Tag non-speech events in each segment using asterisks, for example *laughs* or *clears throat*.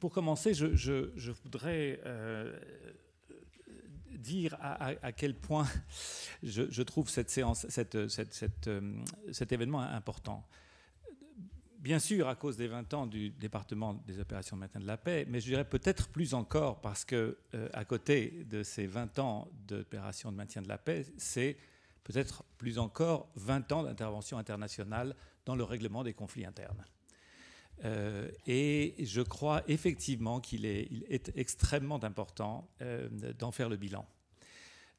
pour commencer, je, voudrais dire à, quel point je, trouve cette séance, cette, cet événement important bien sûr à cause des 20 ans du département des opérations de maintien de la paix, mais je dirais peut-être plus encore parce que euh, à côté de ces 20 ans d'opérations de maintien de la paix, c'est peut-être plus encore 20 ans d'intervention internationale dans le règlement des conflits internes. Euh, et je crois effectivement qu'il est, extrêmement important euh, d'en faire le bilan.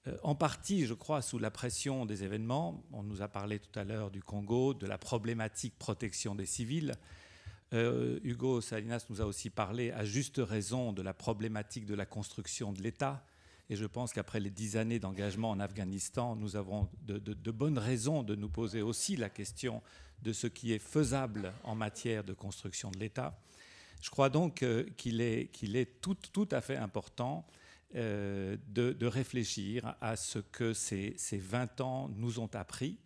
Euh, en partie, je crois, sous la pression des événements. On nous a parlé tout à l'heure du Congo, de la problématique protection des civils. Hugo Salinas nous a aussi parlé à juste raison de la problématique de la construction de l'État. Et je pense qu'après les dix années d'engagement en Afghanistan, nous avons de, bonnes raisons de nous poser aussi la question de ce qui est faisable en matière de construction de l'État. Je crois donc euh, qu'il est, tout, à fait important euh, de, réfléchir à ce que ces, ces 20 ans nous ont appris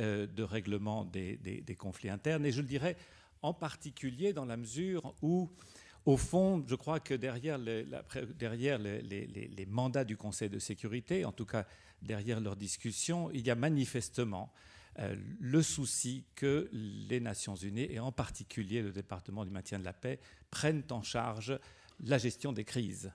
euh, de règlement des, conflits internes. Et je le dirais en particulier dans la mesure où, au fond, je crois que derrière, les, mandats du Conseil de sécurité, en tout cas derrière leurs discussions, il y a manifestement le souci que les Nations Unies, et en particulier le département du maintien de la paix, prennent en charge la gestion des crises.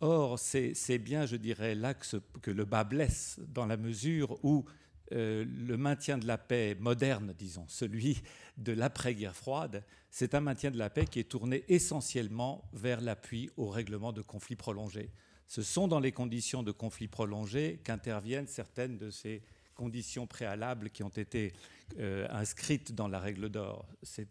Or, c'est bien, je dirais, l'axe que le bas blesse, dans la mesure où euh, le maintien de la paix moderne, disons, celui de l'après-guerre froide, c'est un maintien de la paix qui est tourné essentiellement vers l'appui au règlement de conflits prolongés. Ce sont dans les conditions de conflits prolongés qu'interviennent certaines de ces conditions préalables qui ont été euh, inscrites dans la règle d'or. C'est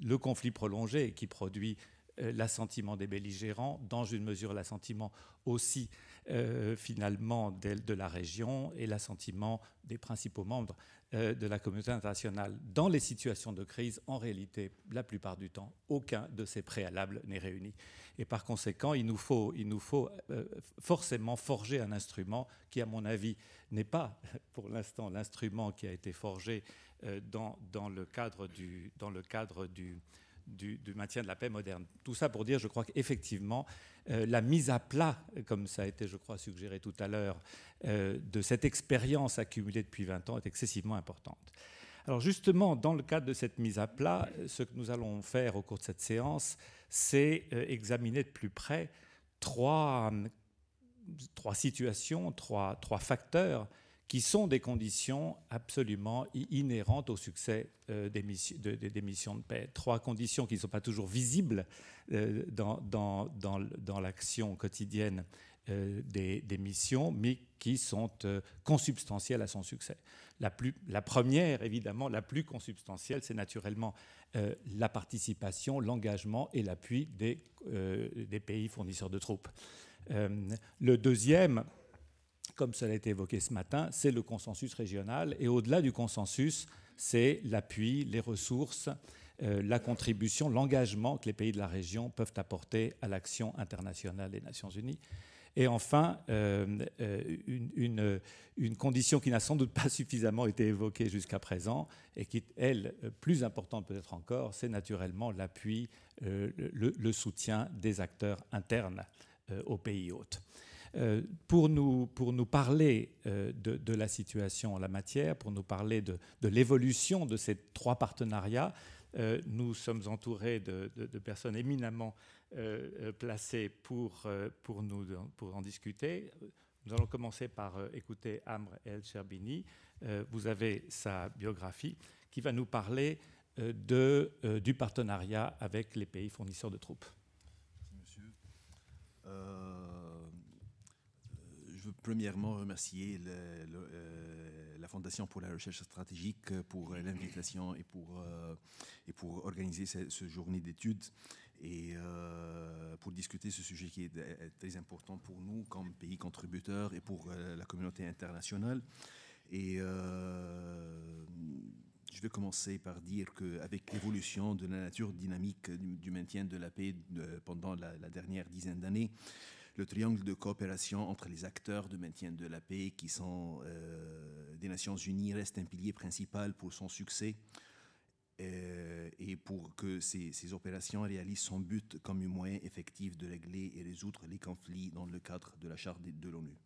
le conflit prolongé qui produit euh, l'assentiment des belligérants, dans une mesure l'assentiment aussi euh, finalement de, la région et l'assentiment des principaux membres euh, de la communauté internationale. Dans les situations de crise, en réalité, la plupart du temps, aucun de ces préalables n'est réuni. Et par conséquent, il nous faut, il nous faut forcément forger un instrument qui, à mon avis, n'est pas *laughs* pour l'instant l'instrument qui a été forgé dans, dans, le cadre du, dans le cadre du du, maintien de la paix moderne. Tout ça pour dire, je crois qu'effectivement, euh, la mise à plat, comme ça a été, je crois, suggéré tout à l'heure, euh, de cette expérience accumulée depuis 20 ans est excessivement importante. Alors justement, dans le cadre de cette mise à plat, ce que nous allons faire au cours de cette séance, c'est euh, examiner de plus près trois, trois situations, trois, trois facteurs qui sont des conditions absolument inhérentes au succès euh, des, missions de, paix. Trois conditions qui ne sont pas toujours visibles euh, dans, l'action quotidienne euh, des, missions, mais qui sont consubstantielles à son succès. La première, évidemment, la plus consubstantielle, c'est naturellement la participation, l'engagement et l'appui des, des pays fournisseurs de troupes. le deuxième, comme cela a été évoqué ce matin, c'est le consensus régional. Et au-delà du consensus, c'est l'appui, les ressources, euh, la contribution, l'engagement que les pays de la région peuvent apporter à l'action internationale des Nations Unies. Et enfin, euh, euh, une, condition qui n'a sans doute pas suffisamment été évoquée jusqu'à présent et qui est, elle, plus importante peut-être encore, c'est naturellement l'appui, le, le, soutien des acteurs internes aux pays hôtes. Euh, pour, nous, pour nous parler euh, de, la situation en la matière, pour nous parler de, l'évolution de ces trois partenariats, euh, nous sommes entourés de, personnes éminemment placées pour, pour, nous, pour en discuter. Nous allons commencer par écouter Amr El Sherbini. vous avez sa biographie qui va nous parler du partenariat avec les pays fournisseurs de troupes. Merci, monsieur veux premièrement remercier euh, la Fondation pour la recherche stratégique pour l'invitation et pour, euh, organiser ce, journée d'études et euh, pour discuter ce sujet qui est très important pour nous comme pays contributeur et pour la communauté internationale. Et je vais commencer par dire qu'avec l'évolution de la nature dynamique du, maintien de la paix pendant la dernière dizaine d'années, le triangle de coopération entre les acteurs de maintien de la paix qui sont euh, des Nations Unies reste un pilier principal pour son succès. et pour que ces, ces, opérations réalisent son but comme un moyen effectif de régler et résoudre les conflits dans le cadre de la charte de l'ONU.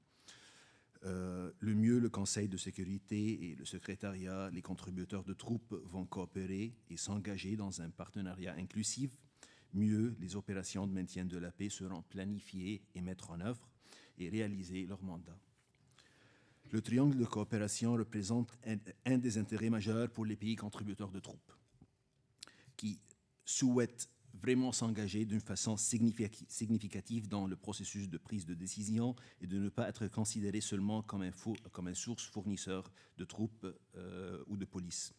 Euh, le mieux le Conseil de sécurité et le secrétariat, les contributeurs de troupes vont coopérer et s'engager dans un partenariat inclusif, mieux les opérations de maintien de la paix seront planifiées et mettre en œuvre et réaliser leur mandat. Le triangle de coopération représente un des intérêts majeurs pour les pays contributeurs de troupes qui souhaitent vraiment s'engager d'une façon significative dans le processus de prise de décision et de ne pas être considéré seulement comme un, source fournisseur de troupes euh, ou de police.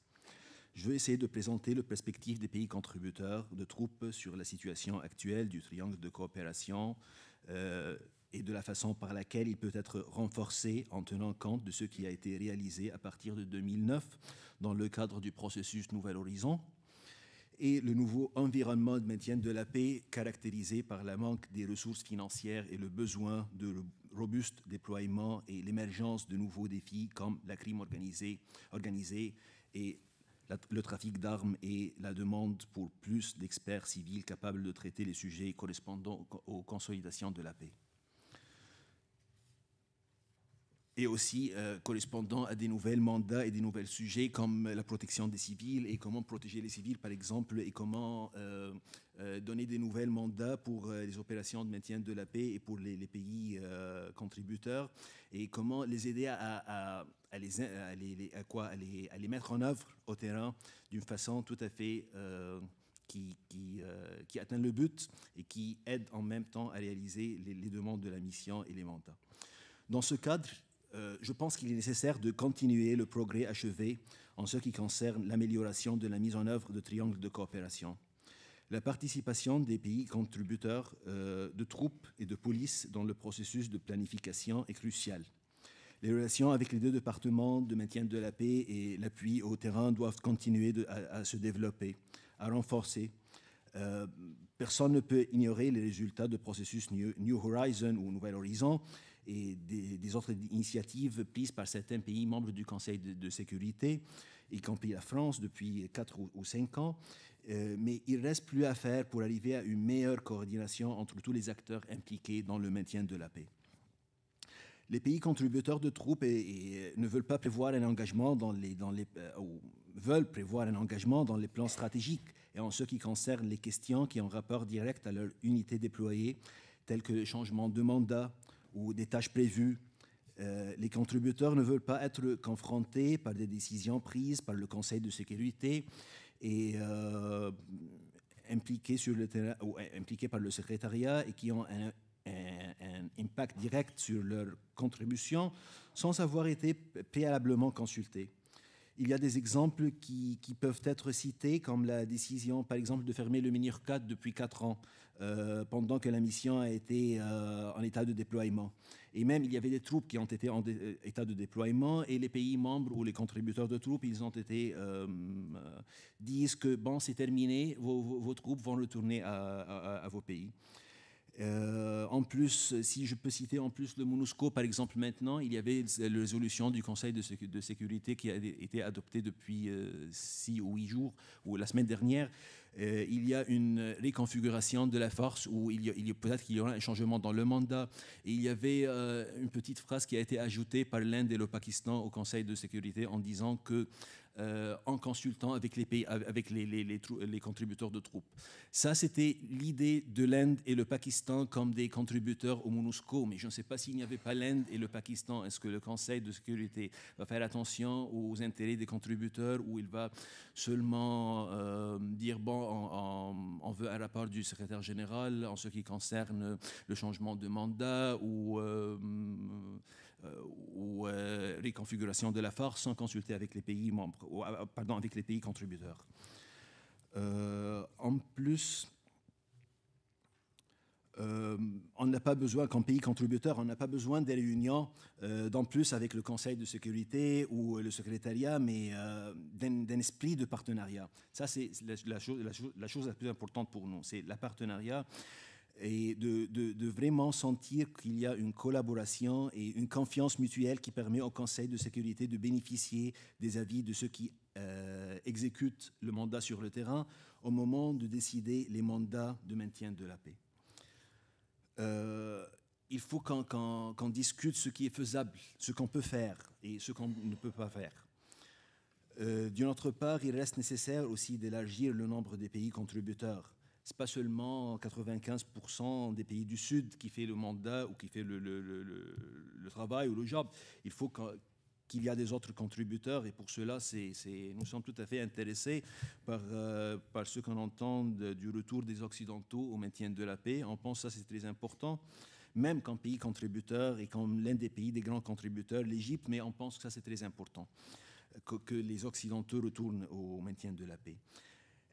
Je vais essayer de présenter le perspective des pays contributeurs de troupes sur la situation actuelle du triangle de coopération euh, et de la façon par laquelle il peut être renforcé en tenant compte de ce qui a été réalisé à partir de 2009 dans le cadre du processus Nouvel Horizon et le nouveau environnement de maintien de la paix caractérisé par la manque des ressources financières et le besoin de robuste déploiement et l'émergence de nouveaux défis comme la crime organisée, organisée et le trafic d'armes et la demande pour plus d'experts civils capables de traiter les sujets correspondant aux consolidations de la paix. et aussi euh, correspondant à des nouvelles mandats et des nouvelles sujets comme la protection des civils et comment protéger les civils, par exemple, et comment euh, euh, donner des nouvelles mandats pour les opérations de maintien de la paix et pour les, pays contributeurs, et comment les aider à, les, à, quoi, à les, les, mettre en œuvre au terrain d'une façon tout à fait... Qui, qui, qui, atteint le but et qui aide en même temps à réaliser les, les demandes de la mission et les mandats. Dans ce cadre, euh, je pense qu'il est nécessaire de continuer le progrès achevé en ce qui concerne l'amélioration de la mise en œuvre de triangles de coopération. La participation des pays contributeurs euh, de troupes et de police dans le processus de planification est cruciale. Les relations avec les deux départements de maintien de la paix et l'appui au terrain doivent continuer à, se développer, à renforcer. Euh, personne ne peut ignorer les résultats du processus New Horizon ou Nouvel Horizon et des, autres initiatives prises par certains pays membres du Conseil de, sécurité, y compris la France depuis 4 ou, 5 ans. Euh, mais il reste plus à faire pour arriver à une meilleure coordination entre tous les acteurs impliqués dans le maintien de la paix. Les pays contributeurs de troupes et, ne veulent pas prévoir un engagement dans les, euh, veulent prévoir un engagement dans les plans stratégiques et en ce qui concerne les questions qui ont rapport direct à leur unité déployée, telles que le changement de mandat, ou des tâches prévues. Euh, les contributeurs ne veulent pas être confrontés par des décisions prises par le Conseil de sécurité et euh, euh, impliqués par le secrétariat et qui ont un, impact direct sur leur contribution sans avoir été préalablement consultés. Il y a des exemples qui, peuvent être cités, comme la décision, par exemple, de fermer le Minir 4 depuis 4 ans. Euh, pendant que la mission a été euh, en état de déploiement. Et même, il y avait des troupes qui ont été en euh, état de déploiement et les pays membres ou les contributeurs de troupes, ils ont été, disent que bon, c'est terminé, vos, troupes vont retourner à, vos pays. En plus, si je peux citer en plus le MONUSCO, par exemple, maintenant, il y avait la résolution du Conseil de, sécurité qui a été adoptée depuis six ou huit jours, ou la semaine dernière, euh, il y a une réconfiguration de la force où il a, peut-être qu'il y aura un changement dans le mandat. il y avait euh, une petite phrase qui a été ajoutée par l'Inde et le Pakistan au Conseil de sécurité en disant que euh, en consultant avec les pays, avec les, contributeurs de troupes. Ça, c'était l'idée de l'Inde et le Pakistan comme des contributeurs au MONUSCO, mais je ne sais pas s'il n'y avait pas l'Inde et le Pakistan. Est-ce que le Conseil de sécurité va faire attention aux intérêts des contributeurs ou il va seulement euh, dire, bon, on, veut un rapport du secrétaire général en ce qui concerne le changement de mandat ou... Euh, ou euh, réconfiguration de la force sans consulter avec les pays membres, euh, pardon, avec les pays contributeurs. en plus, on n'a pas besoin, comme pays contributeur, on n'a pas besoin des réunions d'en plus avec le Conseil de sécurité ou le secrétariat, mais d'un esprit de partenariat. Ça, c'est la, chose, la, chose, la plus importante pour nous, c'est le partenariat et de, vraiment sentir qu'il y a une collaboration et une confiance mutuelle qui permet au Conseil de sécurité de bénéficier des avis de ceux qui exécutent le mandat sur le terrain au moment de décider les mandats de maintien de la paix. il faut qu'on discute ce qui est faisable, ce qu'on peut faire et ce qu'on ne peut pas faire. D'une autre part, il reste nécessaire aussi d'élargir le nombre des pays contributeurs c'est pas seulement 95% des pays du Sud qui fait le mandat ou qui fait le, travail ou le job. Il faut qu'il y a des autres contributeurs et pour cela, nous sommes tout à fait intéressés par, euh, ce qu'on entend du retour des Occidentaux au maintien de la paix. On pense que ça c'est très important, même comme pays contributeur et comme l'un des pays des grands contributeurs, l'Égypte, mais on pense que ça c'est très important, que les Occidentaux retournent au maintien de la paix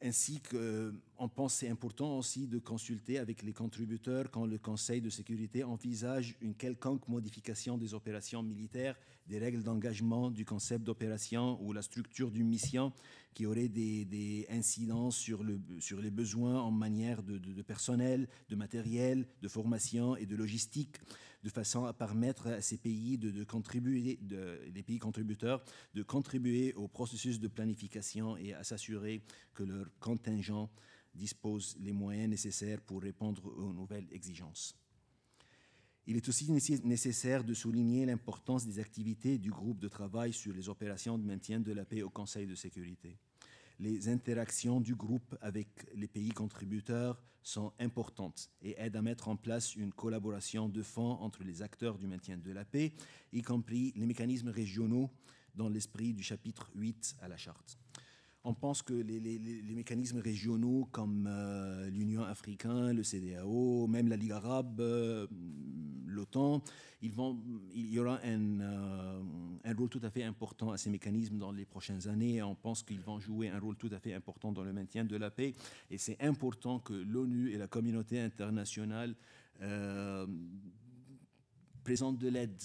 ainsi qu'on pense c'est important aussi de consulter avec les contributeurs quand le Conseil de sécurité envisage une quelconque modification des opérations militaires, des règles d'engagement, du concept d'opération ou la structure d'une mission qui aurait des, incidences sur, le, sur, les besoins en manière de, de personnel, de matériel, de formation et de logistique de façon à permettre à ces pays de, contribuer, les pays contributeurs, de contribuer au processus de planification et à s'assurer que leur contingent dispose les moyens nécessaires pour répondre aux nouvelles exigences. Il est aussi nécessaire de souligner l'importance des activités du groupe de travail sur les opérations de maintien de la paix au Conseil de sécurité les interactions du groupe avec les pays contributeurs sont importantes et aident à mettre en place une collaboration de fond entre les acteurs du maintien de la paix, y compris les mécanismes régionaux dans l'esprit du chapitre 8 à la charte. On pense que les, mécanismes régionaux comme euh, l'Union africaine, le CDAO, même la Ligue arabe, euh, l'OTAN, il y aura euh, un, rôle tout à fait important à ces mécanismes dans les prochaines années. On pense qu'ils vont jouer un rôle tout à fait important dans le maintien de la paix. Et c'est important que l'ONU et la communauté internationale présentent de l'aide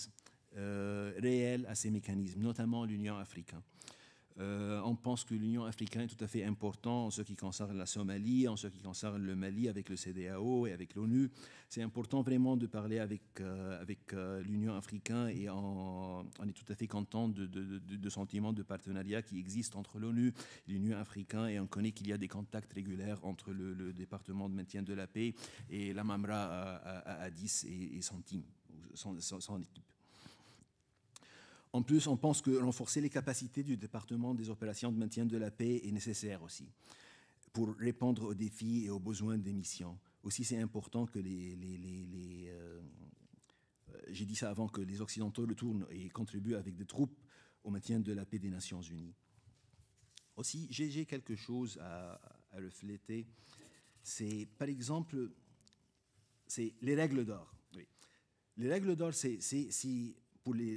réelle à ces mécanismes, notamment l'Union africaine. Euh, on pense que l'Union africaine est tout à fait importante en ce qui concerne la Somalie, en ce qui concerne le Mali avec le CDAO et avec l'ONU. C'est important vraiment de parler avec, euh, euh, l'Union africaine et on, est tout à fait content de, de, de, sentiments de partenariat qui existent entre l'ONU et l'Union africaine et on connaît qu'il y a des contacts réguliers entre le, département de maintien de la paix et la Mamra à, Addis et, son team, son équipe. En plus, on pense que renforcer les capacités du département des opérations de maintien de la paix est nécessaire aussi pour répondre aux défis et aux besoins des missions. Aussi, c'est important que les... Euh, j'ai dit ça avant, que les Occidentaux retournent et contribuent avec des troupes au maintien de la paix des Nations Unies. Aussi, j'ai quelque chose à, refléter. C'est, par exemple, c'est les règles d'or. Les règles d'or, c'est si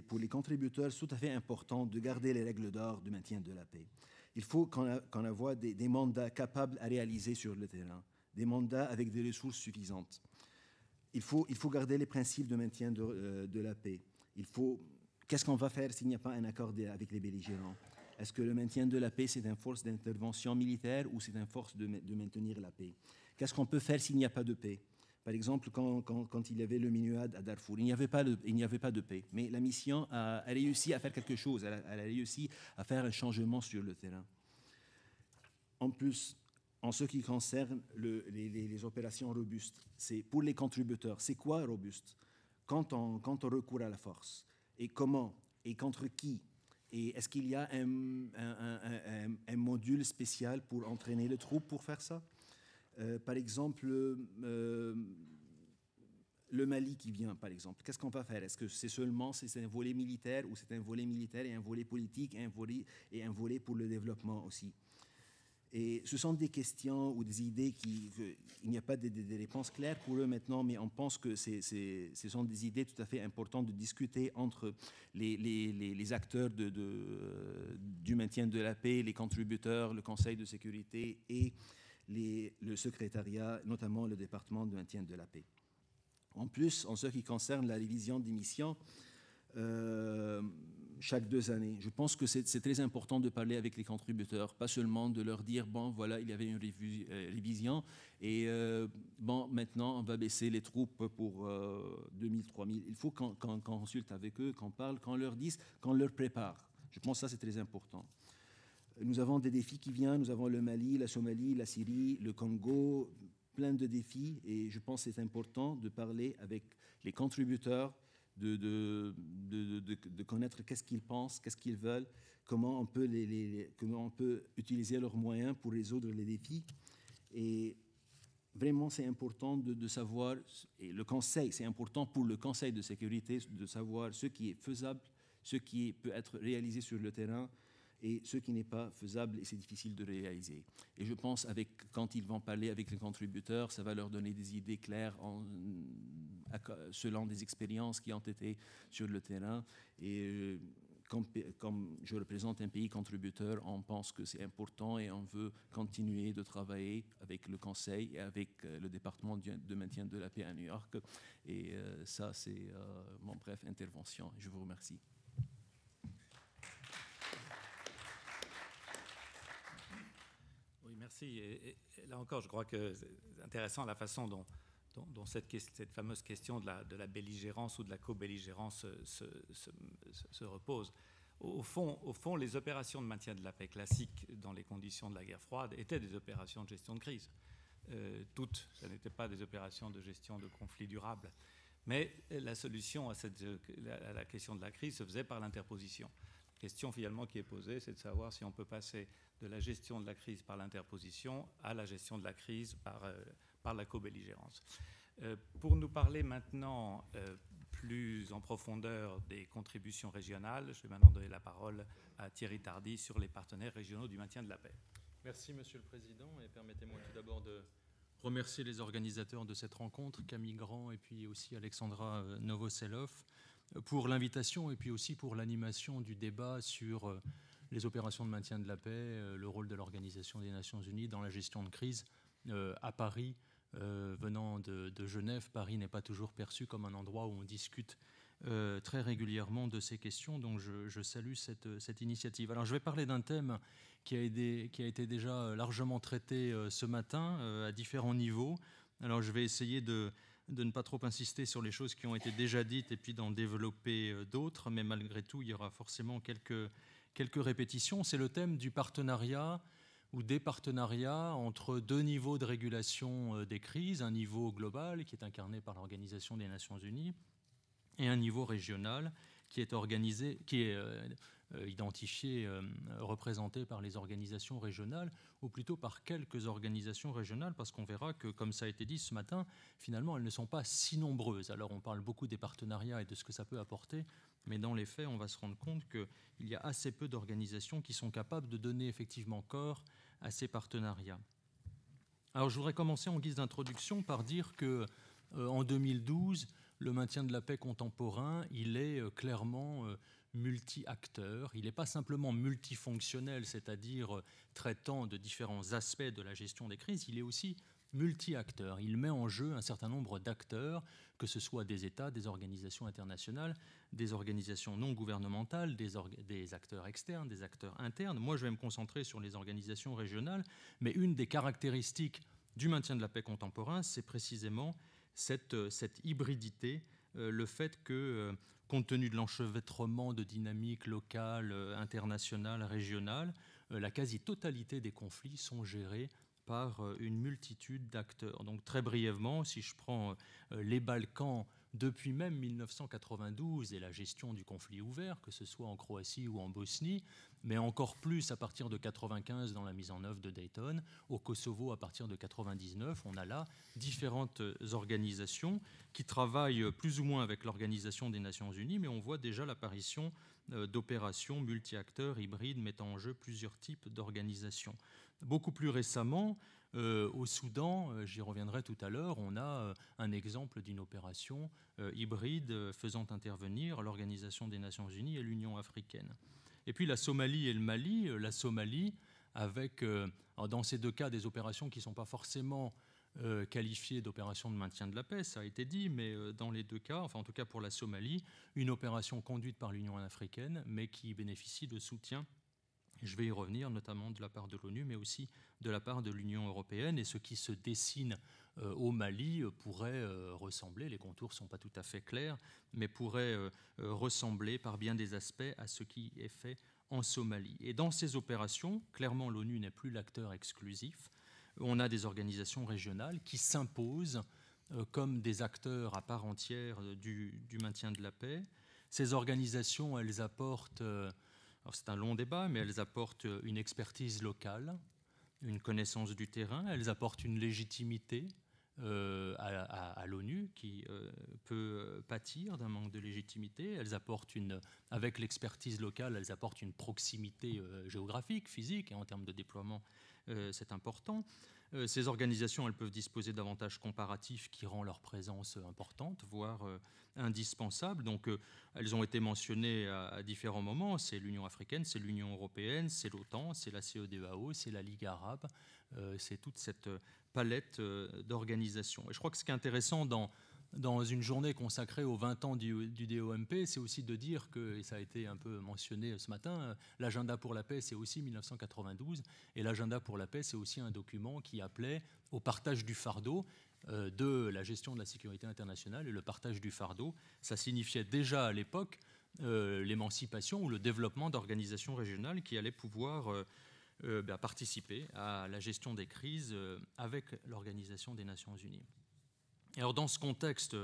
pour les, contributeurs, c'est tout à fait important de garder les règles d'or du maintien de la paix. Il faut qu'on ait des, mandats capables à réaliser sur le terrain, des mandats avec des ressources suffisantes. Il faut, il faut garder les principes de maintien de, euh, la paix. Qu'est-ce qu'on va faire s'il n'y a pas un accord avec les belligérants? Est-ce que le maintien de la paix, c'est une force d'intervention militaire ou c'est une force de, de maintenir la paix? Qu'est-ce qu'on peut faire s'il n'y a pas de paix? Par exemple, quand, il y avait le MINUAD à Darfour, il n'y avait, pas de, paix. Mais la mission a, réussi à faire quelque chose, elle a, réussi à faire un changement sur le terrain. En plus, en ce qui concerne les, opérations robustes, c'est pour les contributeurs, c'est quoi robuste? Quand on, recourt à la force Et comment Et contre qui? Et est-ce qu'il y a un module spécial pour entraîner les troupes pour faire ça? Euh, par exemple, euh, le Mali qui vient, par exemple, qu'est-ce qu'on va faire? Est-ce que c'est seulement c'est un volet militaire ou c'est un volet militaire et un volet politique et un volet, et un volet pour le développement aussi? Et ce sont des questions ou des idées qui... il n'y a pas de, réponses claires pour eux maintenant, mais on pense que ce sont des idées tout à fait importantes de discuter entre les, les, les acteurs de, de, du maintien de la paix, les contributeurs, le Conseil de sécurité et le secrétariat, notamment le département de maintien de la paix. En plus, en ce qui concerne la révision des missions, euh, chaque deux années. Je pense que c'est très important de parler avec les contributeurs, pas seulement de leur dire, bon, voilà, il y avait une euh, révision, et euh, bon, maintenant, on va baisser les troupes pour 2000, 3000. Il faut qu'on consulte avec eux, qu'on parle, qu'on leur dise, qu'on leur prépare. Je pense que ça, c'est très important. Nous avons des défis qui viennent, nous avons le Mali, la Somalie, la Syrie, le Congo, plein de défis et je pense que c'est important de parler avec les contributeurs, de, connaître qu'est-ce qu'ils pensent, qu'est-ce qu'ils veulent, comment on peut utiliser leurs moyens pour résoudre les défis. Et vraiment, c'est important de, savoir, et le Conseil, c'est important pour le Conseil de sécurité de savoir ce qui est faisable, ce qui peut être réalisé sur le terrain, et ce qui n'est pas faisable et c'est difficile de réaliser. Et je pense avec quand ils vont parler avec les contributeurs, ça va leur donner des idées claires selon des expériences qui ont été sur le terrain. Et euh, comme, comme, je représente un pays contributeur, on pense que c'est important et on veut continuer de travailler avec le Conseil et avec euh, le département de maintien de la paix à New York. Et euh, ça, c'est mon bref intervention. Je vous remercie. Merci. Et, là encore, je crois que c'est intéressant la façon dont, cette, fameuse question de la, belligérance ou de la co-belligérance se, se, repose. Au fond, les opérations de maintien de la paix classiques dans les conditions de la guerre froide étaient des opérations de gestion de crise. Euh, toutes, ce n'étaient pas des opérations de gestion de conflits durables. Mais la solution à la question de la crise se faisait par l'interposition. La question finalement qui est posée, c'est de savoir si on peut passer de la gestion de la crise par l'interposition à la gestion de la crise par, euh, la co-belligérance. Euh, pour nous parler maintenant euh, plus en profondeur des contributions régionales, je vais maintenant donner la parole à Thierry Tardy sur les partenaires régionaux du maintien de la paix. Merci Monsieur le Président et permettez-moi tout d'abord de remercier les organisateurs de cette rencontre, Camille Grand et puis aussi Alexandra Novoselov, pour l'invitation et puis aussi pour l'animation du débat sur les opérations de maintien de la paix, euh, le rôle de l'Organisation des Nations Unies dans la gestion de crise euh, à Paris. Euh, venant de, Genève, Paris n'est pas toujours perçu comme un endroit où on discute très régulièrement de ces questions, donc je, salue cette, initiative. Alors je vais parler d'un thème qui a, été déjà largement traité ce matin à différents niveaux. Alors je vais essayer de, de, ne pas trop insister sur les choses qui ont été déjà dites et puis d'en développer d'autres, mais malgré tout, il y aura forcément quelques, quelques répétitions. C'est le thème du partenariat ou des partenariats entre deux niveaux de régulation euh, des crises, un niveau global qui est incarné par l'Organisation des Nations Unies et un niveau régional qui est organisé, qui est euh, euh, identifié, représenté par les organisations régionales, ou plutôt par quelques organisations régionales, parce qu'on verra que, comme ça a été dit ce matin, finalement, elles ne sont pas si nombreuses. Alors, on parle beaucoup des partenariats et de ce que ça peut apporter, mais dans les faits, on va se rendre compte qu'il y a assez peu d'organisations qui sont capables de donner effectivement corps à ces partenariats. Alors je voudrais commencer en guise d'introduction par dire que euh, en 2012, le maintien de la paix contemporain, il est euh, clairement euh, multi-acteur. Il n'est pas simplement multifonctionnel, c'est-à-dire traitant de différents aspects de la gestion des crises, il est aussi multi-acteurs. Il met en jeu un certain nombre d'acteurs, que ce soit des États, des organisations internationales, des organisations non gouvernementales, des, acteurs externes, des acteurs internes. Moi, je vais me concentrer sur les organisations régionales, mais une des caractéristiques du maintien de la paix contemporain, c'est précisément cette, hybridité, euh, le fait que, euh, compte tenu de l'enchevêtrement de dynamiques locales, euh, internationales, régionales, la quasi-totalité des conflits sont gérés par euh, une multitude d'acteurs. Donc très brièvement, si je prends euh, les Balkans depuis même 1992 et la gestion du conflit ouvert, que ce soit en Croatie ou en Bosnie, mais encore plus à partir de 1995 dans la mise en œuvre de Dayton, au Kosovo à partir de 1999, on a là différentes euh, organisations qui travaillent plus ou moins avec l'Organisation des Nations Unies, mais on voit déjà l'apparition d'opérations multi-acteurs hybrides mettant en jeu plusieurs types d'organisations. Beaucoup plus récemment, euh, au Soudan, euh, j'y reviendrai tout à l'heure, on a euh, un exemple d'une opération hybride faisant intervenir l'Organisation des Nations Unies et l'Union africaine. Et puis la Somalie et le Mali, la Somalie, avec dans ces deux cas des opérations qui ne sont pas forcément qualifiées d'opérations de maintien de la paix, ça a été dit, mais dans les deux cas, enfin en tout cas pour la Somalie, une opération conduite par l'Union africaine, mais qui bénéficie de soutien je vais y revenir, notamment de la part de l'ONU, mais aussi de la part de l'Union européenne. Et ce qui se dessine euh, au Mali euh, pourrait euh, ressembler, les contours ne sont pas tout à fait clairs, mais pourrait ressembler par bien des aspects à ce qui est fait en Somalie. Et dans ces opérations, clairement, l'ONU n'est plus l'acteur exclusif. On a des organisations régionales qui s'imposent comme des acteurs à part entière du, du, maintien de la paix. Ces organisations, elles apportent, c'est un long débat, mais elles apportent une expertise locale, une connaissance du terrain, elles apportent une légitimité euh, à, l'ONU qui euh, peut pâtir d'un manque de légitimité. Elles apportent une, avec l'expertise locale, elles apportent une proximité euh, géographique, physique, et en termes de déploiement, c'est important. Euh, ces organisations, elles peuvent disposer d'avantages comparatifs qui rendent leur présence importante, voire euh, indispensable. Donc, euh, elles ont été mentionnées à, différents moments. C'est l'Union africaine, c'est l'Union européenne, c'est l'OTAN, c'est la CEDEAO, c'est la Ligue arabe. c'est toute cette palette d'organisations. Et je crois que ce qui est intéressant dans dans une journée consacrée aux 20 ans du, DOMP, c'est aussi de dire que, et ça a été un peu mentionné ce matin, l'agenda pour la paix, c'est aussi 1992, et l'agenda pour la paix, c'est aussi un document qui appelait au partage du fardeau euh, de la gestion de la sécurité internationale, et le partage du fardeau, ça signifiait déjà à l'époque euh, l'émancipation ou le développement d'organisations régionales qui allaient pouvoir euh, ben, participer à la gestion des crises avec l'Organisation des Nations Unies. Alors dans ce contexte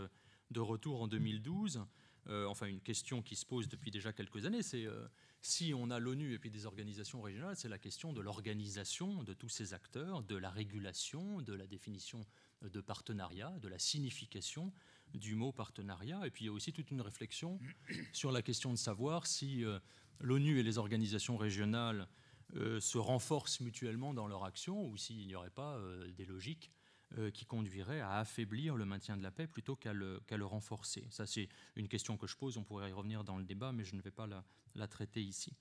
de retour en 2012, euh, enfin une question qui se pose depuis déjà quelques années, c'est euh, si on a l'ONU et puis des organisations régionales, c'est la question de l'organisation de tous ces acteurs, de la régulation, de la définition de partenariat, de la signification du mot partenariat. Et puis il y a aussi toute une réflexion sur la question de savoir si euh, l'ONU et les organisations régionales se renforcent mutuellement dans leur action ou s'il n'y aurait pas des logiques euh, qui conduirait à affaiblir le maintien de la paix plutôt qu'à le, le, renforcer. Ça, c'est une question que je pose, on pourrait y revenir dans le débat, mais je ne vais pas la, traiter ici.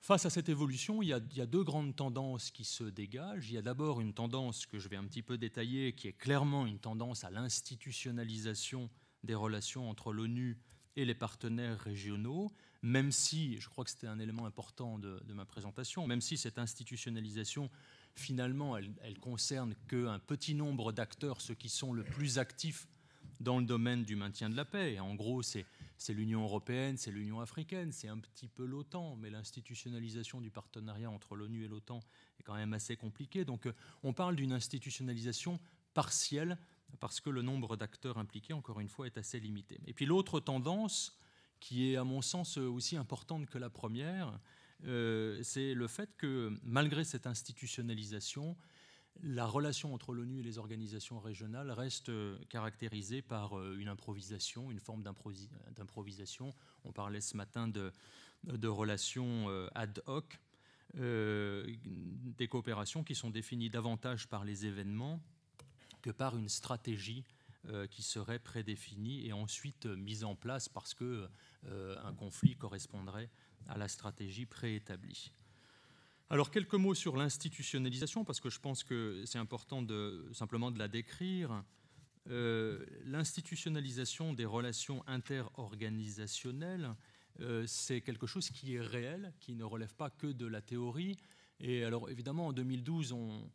Face à cette évolution, il y, a, il y, a, deux grandes tendances qui se dégagent. Il y a d'abord une tendance que je vais un petit peu détailler, qui est clairement une tendance à l'institutionnalisation des relations entre l'ONU et les partenaires régionaux, même si, je crois que c'était un élément important de, ma présentation, même si cette institutionnalisation finalement, elle, concerne qu'un petit nombre d'acteurs, ceux qui sont le plus actifs dans le domaine du maintien de la paix. En gros, c'est l'Union européenne, c'est l'Union africaine, c'est un petit peu l'OTAN, mais l'institutionnalisation du partenariat entre l'ONU et l'OTAN est quand même assez compliquée. Donc euh, on parle d'une institutionnalisation partielle parce que le nombre d'acteurs impliqués, encore une fois, est assez limité. Et puis l'autre tendance, qui est à mon sens aussi importante que la première, euh, c'est le fait que malgré cette institutionnalisation, la relation entre l'ONU et les organisations régionales reste euh, caractérisée par euh, une improvisation, une forme d'improvisation. On parlait ce matin de, relations ad hoc, des coopérations qui sont définies davantage par les événements que par une stratégie qui serait prédéfinie et ensuite mise en place parce que un conflit correspondrait à la stratégie préétablie. Alors quelques mots sur l'institutionnalisation, parce que je pense que c'est important de, simplement de la décrire. Euh, l'institutionnalisation des relations interorganisationnelles, euh, c'est quelque chose qui est réel, qui ne relève pas que de la théorie. Et alors évidemment, en 2012, on,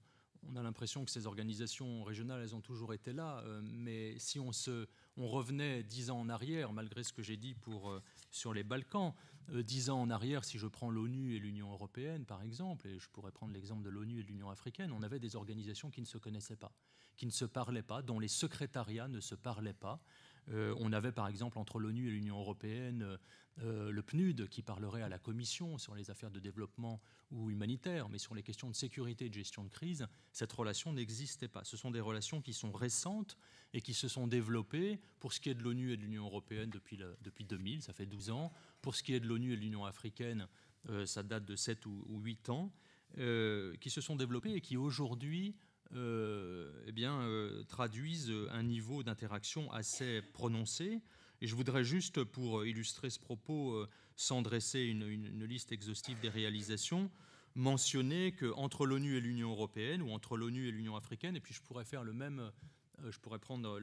on a l'impression que ces organisations régionales, elles ont toujours été là, euh, mais si on, se, on revenait dix ans en arrière, malgré ce que j'ai dit pour, euh, sur les Balkans, euh, dix ans en arrière, si je prends l'ONU et l'Union européenne, par exemple, et je pourrais prendre l'exemple de l'ONU et de l'Union africaine, on avait des organisations qui ne se connaissaient pas, qui ne se parlaient pas, dont les secrétariats ne se parlaient pas. On avait par exemple entre l'ONU et l'Union européenne euh, le PNUD qui parlerait à la Commission sur les affaires de développement ou humanitaire, mais sur les questions de sécurité et de gestion de crise, cette relation n'existait pas. Ce sont des relations qui sont récentes et qui se sont développées pour ce qui est de l'ONU et de l'Union européenne depuis, depuis 2000, ça fait 12 ans. Pour ce qui est de l'ONU et de l'Union africaine, euh, ça date de 7 ou, 8 ans, euh, qui se sont développées et qui aujourd'hui eh bien, traduisent un niveau d'interaction assez prononcé. Et je voudrais juste, pour illustrer ce propos, euh, sans dresser une, liste exhaustive des réalisations, mentionner qu'entre l'ONU et l'Union européenne, ou entre l'ONU et l'Union africaine, et puis je pourrais faire le même, euh, je pourrais prendre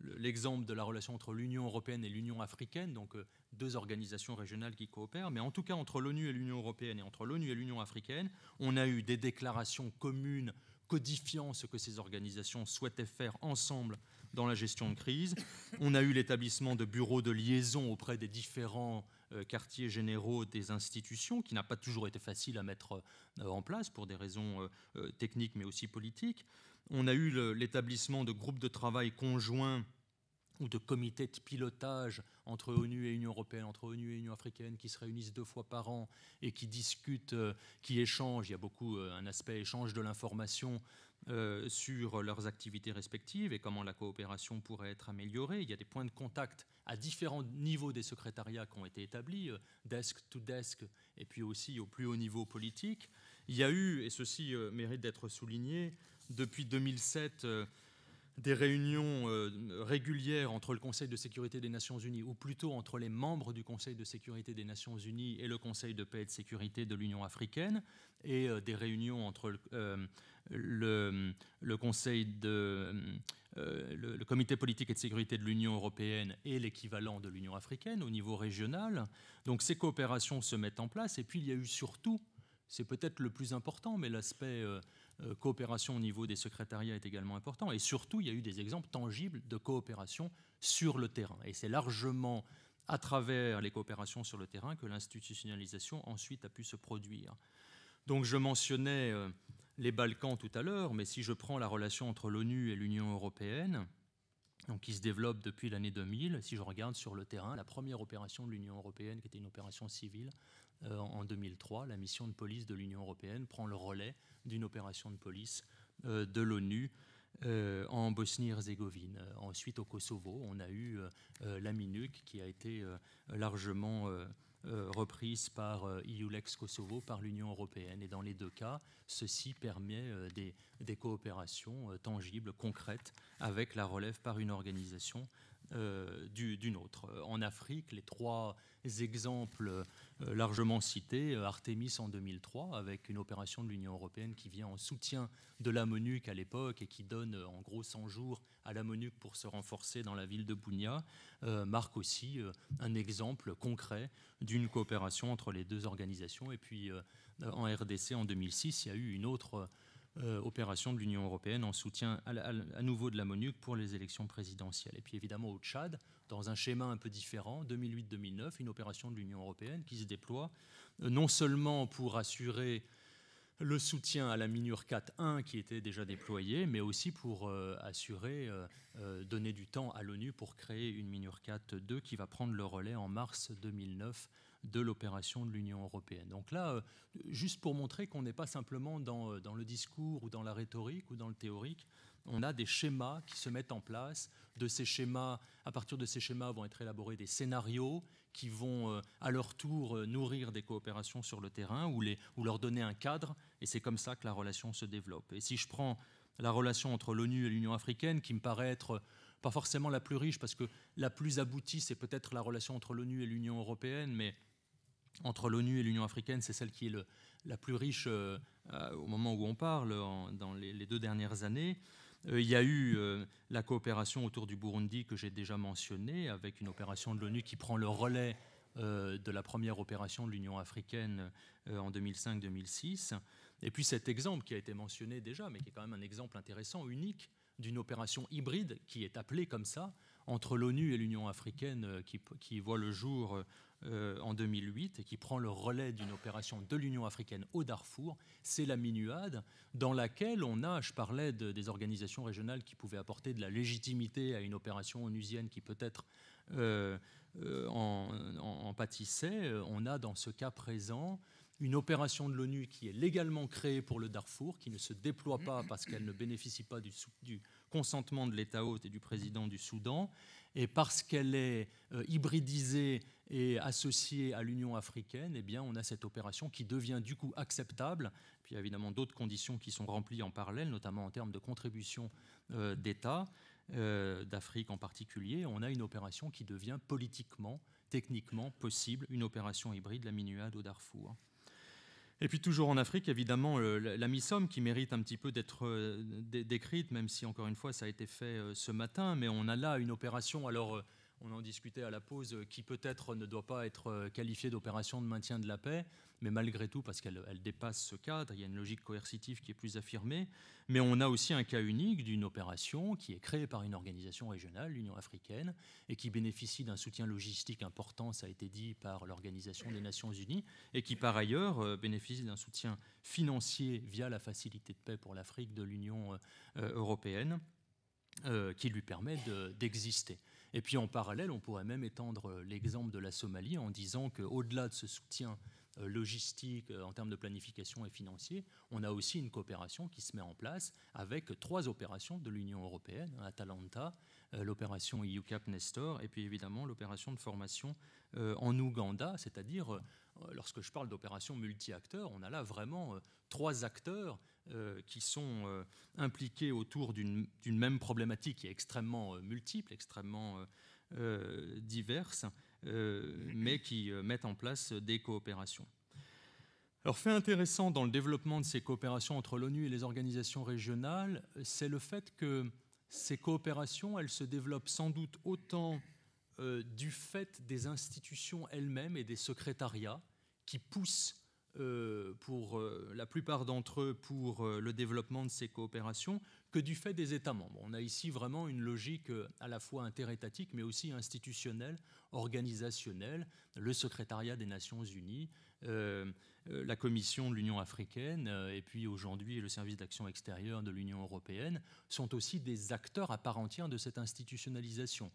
l'exemple de la relation entre l'Union européenne et l'Union africaine, donc euh, deux organisations régionales qui coopèrent, mais en tout cas entre l'ONU et l'Union européenne et entre l'ONU et l'Union africaine, on a eu des déclarations communes codifiant ce que ces organisations souhaitaient faire ensemble dans la gestion de crise. On a eu l'établissement de bureaux de liaison auprès des différents quartiers généraux des institutions, qui n'a pas toujours été facile à mettre en place pour des raisons techniques mais aussi politiques. On a eu l'établissement de groupes de travail conjoints ou de comités de pilotage entre ONU et Union européenne, entre ONU et Union africaine, qui se réunissent deux fois par an et qui discutent, euh, qui échangent. Il y a beaucoup euh, un aspect échange de l'information euh, sur leurs activités respectives et comment la coopération pourrait être améliorée. Il y a des points de contact à différents niveaux des secrétariats qui ont été établis, desk to desk, et puis aussi au plus haut niveau politique. Il y a eu, et ceci mérite d'être souligné, depuis 2007, des réunions euh, régulières entre le Conseil de sécurité des Nations Unies, ou plutôt entre les membres du Conseil de sécurité des Nations Unies et le Conseil de paix et de sécurité de l'Union africaine, et euh, des réunions entre euh, le, le, Conseil de le, Comité politique et de sécurité de l'Union européenne et l'équivalent de l'Union africaine au niveau régional. Donc ces coopérations se mettent en place, et puis il y a eu surtout, c'est peut-être le plus important, mais l'aspect euh, coopération au niveau des secrétariats est également important. Et surtout, il y a eu des exemples tangibles de coopération sur le terrain. Et c'est largement à travers les coopérations sur le terrain que l'institutionnalisation ensuite a pu se produire. Donc je mentionnais euh, les Balkans tout à l'heure, mais si je prends la relation entre l'ONU et l'Union européenne, donc qui se développe depuis l'année 2000, si je regarde sur le terrain, la première opération de l'Union européenne, qui était une opération civile, euh, en 2003, la mission de police de l'Union européenne prend le relais d'une opération de police euh, de l'ONU euh, en Bosnie-Herzégovine. Ensuite, au Kosovo, on a eu la MINUC qui a été largement reprise par EULEX Kosovo, par l'Union européenne. Et dans les deux cas, ceci permet des coopérations tangibles, concrètes, avec la relève par une organisation euh, d'une autre. En Afrique, les trois exemples euh, largement cités, euh, Artemis en 2003, avec une opération de l'Union européenne qui vient en soutien de la MONUC à l'époque et qui donne en gros 100 jours à la MONUC pour se renforcer dans la ville de Bounia, marque aussi un exemple concret d'une coopération entre les deux organisations. Et puis en RDC en 2006, il y a eu une autre euh, opération de l'Union européenne en soutien à, nouveau de la MONUC pour les élections présidentielles. Et puis évidemment au Tchad, dans un schéma un peu différent, 2008-2009, une opération de l'Union européenne qui se déploie euh, non seulement pour assurer le soutien à la MINURCAT 1 qui était déjà déployée, mais aussi pour euh, assurer, donner du temps à l'ONU pour créer une MINURCAT 2 qui va prendre le relais en mars 2009 de l'opération de l'Union européenne. Donc là, euh, juste pour montrer qu'on n'est pas simplement dans, euh, dans, le discours ou dans la rhétorique ou dans le théorique, on a des schémas qui se mettent en place. De ces schémas, à partir de ces schémas, vont être élaborés des scénarios qui vont euh, à leur tour nourrir des coopérations sur le terrain ou, ou leur donner un cadre. Et c'est comme ça que la relation se développe. Et si je prends la relation entre l'ONU et l'Union africaine, qui me paraît être pas forcément la plus riche, parce que la plus aboutie, c'est peut-être la relation entre l'ONU et l'Union européenne, mais entre l'ONU et l'Union africaine, c'est celle qui est la plus riche euh, au moment où on parle, dans les, deux dernières années. Euh, il y a eu euh, la coopération autour du Burundi que j'ai déjà mentionnée, avec une opération de l'ONU qui prend le relais de la première opération de l'Union africaine en 2005-2006. Et puis cet exemple qui a été mentionné déjà, mais qui est quand même un exemple intéressant, unique, d'une opération hybride qui est appelée comme ça, entre l'ONU et l'Union africaine, qui, qui, voit le jour euh, en 2008 et qui prend le relais d'une opération de l'Union africaine au Darfour, c'est la MINUAD, dans laquelle on a, je parlais des organisations régionales qui pouvaient apporter de la légitimité à une opération onusienne qui peut-être euh, euh, en, en, pâtissait. On a dans ce cas présent une opération de l'ONU qui est légalement créée pour le Darfour, qui ne se déploie pas parce qu'elle ne bénéficie pas du, du consentement de l'État hôte et du président du Soudan, et parce qu'elle est hybridisée et associé à l'Union africaine, eh bien, on a cette opération qui devient du coup acceptable. Puis il y a évidemment d'autres conditions qui sont remplies en parallèle, notamment en termes de contribution euh, d'État, euh, d'Afrique en particulier. On a une opération qui devient politiquement, techniquement possible, une opération hybride, la MINUAD au Darfour. Et puis toujours en Afrique, évidemment, la MISOM qui mérite un petit peu d'être euh, décrite, même si encore une fois ça a été fait ce matin, mais on a là une opération alors on en discutait à la pause, qui peut-être ne doit pas être qualifiée d'opération de maintien de la paix, mais malgré tout, parce qu'elle dépasse ce cadre, il y a une logique coercitive qui est plus affirmée. Mais on a aussi un cas unique d'une opération qui est créée par une organisation régionale, l'Union africaine, et qui bénéficie d'un soutien logistique important, ça a été dit, par l'Organisation des Nations Unies, et qui par ailleurs euh, bénéficie d'un soutien financier via la facilité de paix pour l'Afrique de l'Union euh, euh, européenne, qui lui permet d'exister. Et puis en parallèle, on pourrait même étendre l'exemple de la Somalie en disant qu'au-delà de ce soutien euh, logistique, euh, en termes de planification et financier, on a aussi une coopération qui se met en place avec trois opérations de l'Union européenne, Atalanta, euh, l'opération EUCAP Nestor, et puis évidemment l'opération de formation en Ouganda, c'est-à-dire, lorsque je parle d'opération multi-acteurs, on a là vraiment trois acteurs qui sont impliqués autour d'une même problématique qui est extrêmement multiple, extrêmement diverse, euh, mais qui euh, mettent en place des coopérations. Alors, fait intéressant dans le développement de ces coopérations entre l'ONU et les organisations régionales, c'est le fait que ces coopérations, elles se développent sans doute autant euh, du fait des institutions elles-mêmes et des secrétariats qui poussent pour la plupart d'entre eux pour le développement de ces coopérations que du fait des États membres. On a ici vraiment une logique à la fois interétatique mais aussi institutionnelle organisationnelle, le secrétariat des Nations Unies, euh, euh, la Commission de l'Union africaine euh, et puis aujourd'hui le service d'action extérieure de l'Union européenne sont aussi des acteurs à part entière de cette institutionnalisation.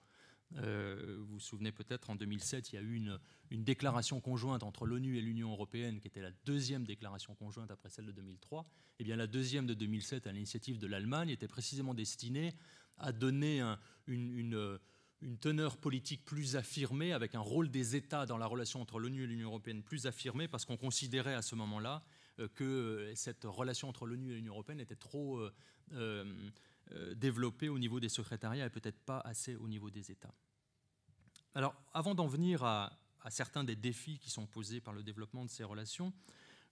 vous vous souvenez peut-être, en 2007, il y a eu une, déclaration conjointe entre l'ONU et l'Union européenne, qui était la deuxième déclaration conjointe après celle de 2003. Et eh bien, la deuxième de 2007, à l'initiative de l'Allemagne, était précisément destinée à donner un, une, une, une teneur politique plus affirmée, avec un rôle des États dans la relation entre l'ONU et l'Union européenne plus affirmé, parce qu'on considérait à ce moment-là euh, que cette relation entre l'ONU et l'Union européenne était trop euh, euh, développée au niveau des secrétariats et peut-être pas assez au niveau des États. Alors, avant d'en venir à, certains des défis qui sont posés par le développement de ces relations,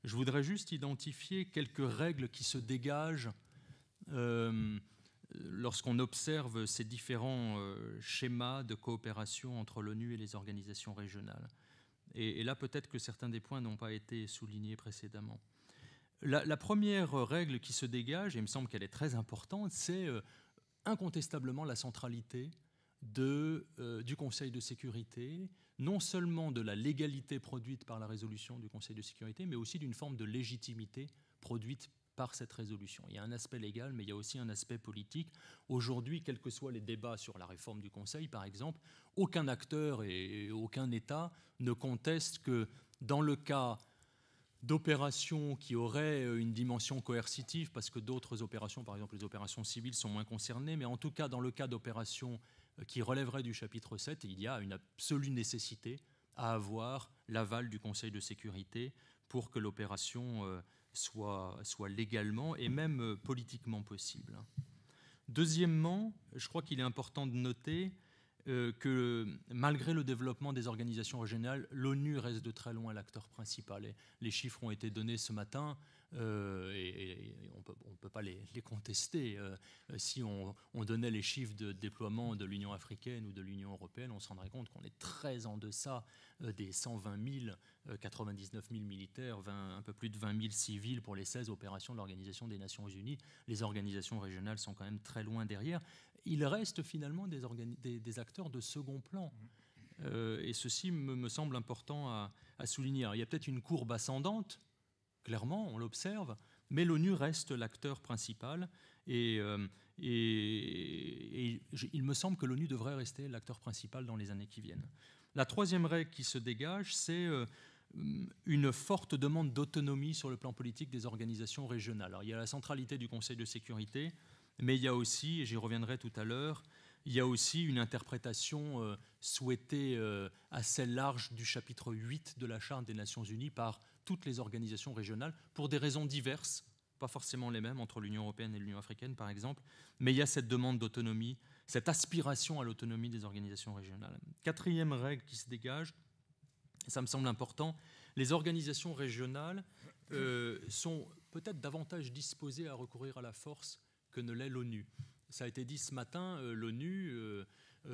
je voudrais juste identifier quelques règles qui se dégagent lorsqu'on observe ces différents euh, schémas de coopération entre l'ONU et les organisations régionales. Et, là, peut-être que certains des points n'ont pas été soulignés précédemment. La, première règle qui se dégage, et il me semble qu'elle est très importante, c'est euh, incontestablement la centralité euh, du Conseil de sécurité, non seulement de la légalité produite par la résolution du Conseil de sécurité, mais aussi d'une forme de légitimité produite par cette résolution. Il y a un aspect légal, mais il y a aussi un aspect politique. Aujourd'hui, quels que soient les débats sur la réforme du Conseil, par exemple, aucun acteur et aucun État ne conteste que dans le cas d'opérations qui auraient une dimension coercitive, parce que d'autres opérations, par exemple les opérations civiles, sont moins concernées, mais en tout cas dans le cas d'opérations qui relèveraient du chapitre 7, il y a une absolue nécessité à avoir l'aval du Conseil de sécurité pour que l'opération euh, soit, légalement et même euh, politiquement possible. Deuxièmement, je crois qu'il est important de noter euh, que malgré le développement des organisations régionales, l'ONU reste de très loin l'acteur principal. Et les chiffres ont été donnés ce matin. Euh, et, on ne peut pas les, contester. Euh, si on, donnait les chiffres de déploiement de l'Union africaine ou de l'Union européenne, on se rendrait compte qu'on est très en deçà euh, des 120 000, 99 000 militaires, un peu plus de 20 000 civils pour les 16 opérations de l'Organisation des Nations Unies. Les organisations régionales sont quand même très loin derrière. Il reste finalement des, acteurs de second plan. et ceci me, semble important à, à souligner. il y a peut-être une courbe ascendante clairement, on l'observe, mais l'ONU reste l'acteur principal et, euh, il me semble que l'ONU devrait rester l'acteur principal dans les années qui viennent. La troisième règle qui se dégage, c'est euh, une forte demande d'autonomie sur le plan politique des organisations régionales. Il y a la centralité du Conseil de sécurité, mais il y a aussi, et j'y reviendrai tout à l'heure, il y a aussi une interprétation euh, souhaitée assez large du chapitre 8 de la Charte des Nations Unies par toutes les organisations régionales pour des raisons diverses, pas forcément les mêmes entre l'Union européenne et l'Union africaine par exemple, mais il y a cette demande d'autonomie, cette aspiration à l'autonomie des organisations régionales. Quatrième règle qui se dégage, ça me semble important, les organisations régionales euh, sont peut-être davantage disposées à recourir à la force que ne l'est l'ONU. Ça a été dit ce matin, euh, l'ONU, euh,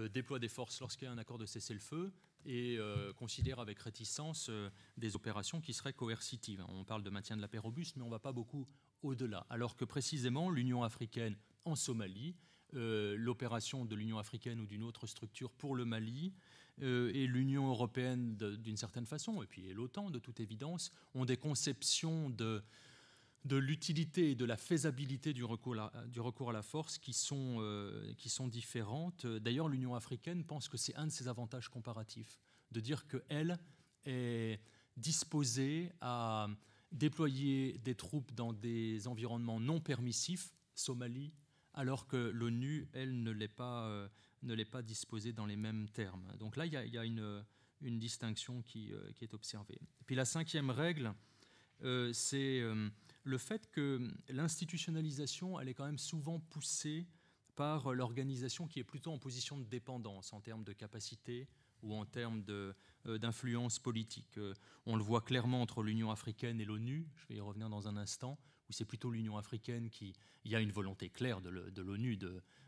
déploie des forces lorsqu'il y a un accord de cessez-le-feu et considère avec réticence des opérations qui seraient coercitives. On parle de maintien de la paix robuste, mais on ne va pas beaucoup au-delà. Alors que précisément l'Union africaine en Somalie, l'opération de l'Union africaine ou d'une autre structure pour le Mali, et l'Union européenne d'une certaine façon, et puis l'OTAN de toute évidence, ont des conceptions de de l'utilité et de la faisabilité du recours, à, la force qui sont, euh, qui sont différentes. D'ailleurs, l'Union africaine pense que c'est un de ses avantages comparatifs, de dire qu'elle est disposée à déployer des troupes dans des environnements non permissifs, Somalie, alors que l'ONU, elle, ne l'est pas, euh, pas disposée dans les mêmes termes. Donc là, il y a, une, distinction qui, euh, est observée. Et puis la cinquième règle, c'est le fait que l'institutionnalisation, elle est quand même souvent poussée par l'organisation qui est plutôt en position de dépendance en termes de capacité ou en termes euh, d'influence politique. Euh, on le voit clairement entre l'Union africaine et l'ONU, je vais y revenir dans un instant, où c'est plutôt l'Union africaine qui... Il y a une volonté claire de l'ONU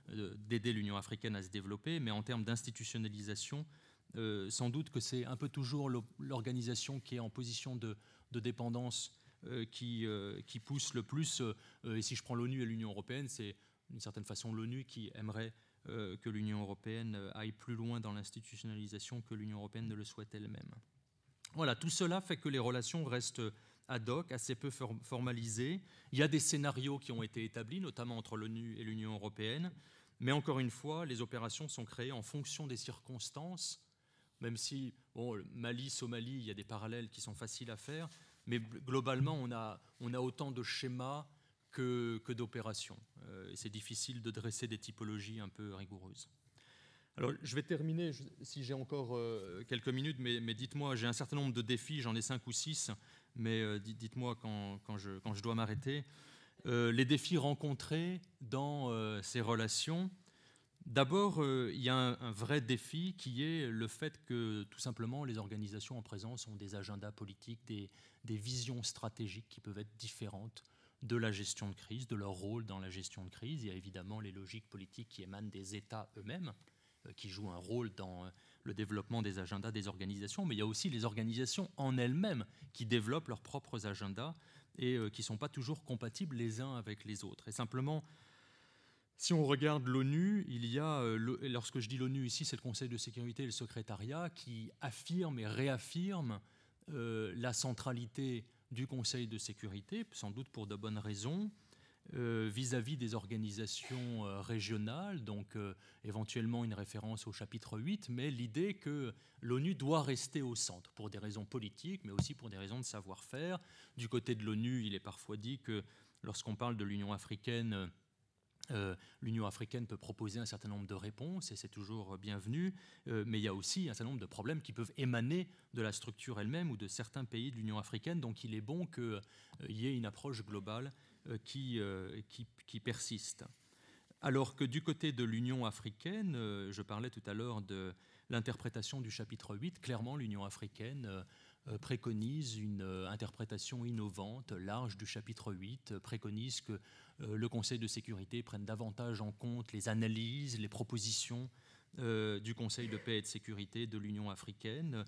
d'aider l'Union africaine à se développer, mais en termes d'institutionnalisation, euh, sans doute que c'est un peu toujours l'organisation qui est en position de, dépendance qui, euh, qui pousse le plus. Euh, et si je prends l'ONU et l'Union européenne, c'est d'une certaine façon l'ONU qui aimerait que l'Union européenne aille plus loin dans l'institutionnalisation que l'Union européenne ne le souhaite elle-même. Voilà, tout cela fait que les relations restent ad hoc, assez peu formalisées. Il y a des scénarios qui ont été établis, notamment entre l'ONU et l'Union européenne, mais encore une fois, les opérations sont créées en fonction des circonstances, même si, bon, Mali, Somalie, il y a des parallèles qui sont faciles à faire, mais globalement, on a, on a autant de schémas que, que d'opérations. Euh, c'est difficile de dresser des typologies un peu rigoureuses. Alors, je vais terminer, si j'ai encore euh, quelques minutes, mais, dites-moi, j'ai un certain nombre de défis, j'en ai cinq ou six, mais euh, dites-moi quand, quand, je, quand, je, dois m'arrêter. les défis rencontrés dans ces relations, D'abord, euh, il y a un, vrai défi qui est le fait que tout simplement les organisations en présence ont des agendas politiques, des, visions stratégiques qui peuvent être différentes de la gestion de crise, de leur rôle dans la gestion de crise. Il y a évidemment les logiques politiques qui émanent des États eux-mêmes, euh, qui jouent un rôle dans euh, le développement des agendas des organisations, mais il y a aussi les organisations en elles-mêmes qui développent leurs propres agendas et qui ne sont pas toujours compatibles les uns avec les autres. Et simplement, si on regarde l'ONU, il y a, euh, lorsque je dis l'ONU ici, c'est le Conseil de sécurité et le secrétariat qui affirment et réaffirment euh, la centralité du Conseil de sécurité, sans doute pour de bonnes raisons, euh, vis-à-vis des organisations régionales, donc éventuellement une référence au chapitre 8, mais l'idée que l'ONU doit rester au centre pour des raisons politiques, mais aussi pour des raisons de savoir-faire. Du côté de l'ONU, il est parfois dit que lorsqu'on parle de l'Union africaine, euh, L'Union africaine peut proposer un certain nombre de réponses et c'est toujours bienvenu, euh, mais il y a aussi un certain nombre de problèmes qui peuvent émaner de la structure elle-même ou de certains pays de l'Union africaine. Donc il est bon qu'il euh, y ait une approche globale qui, persiste. Alors que du côté de l'Union africaine, je parlais tout à l'heure de l'interprétation du chapitre 8, clairement l'Union africaine préconise une interprétation innovante, large du chapitre 8, euh, préconise que le Conseil de sécurité prenne davantage en compte les analyses, les propositions du Conseil de paix et de sécurité de l'Union africaine,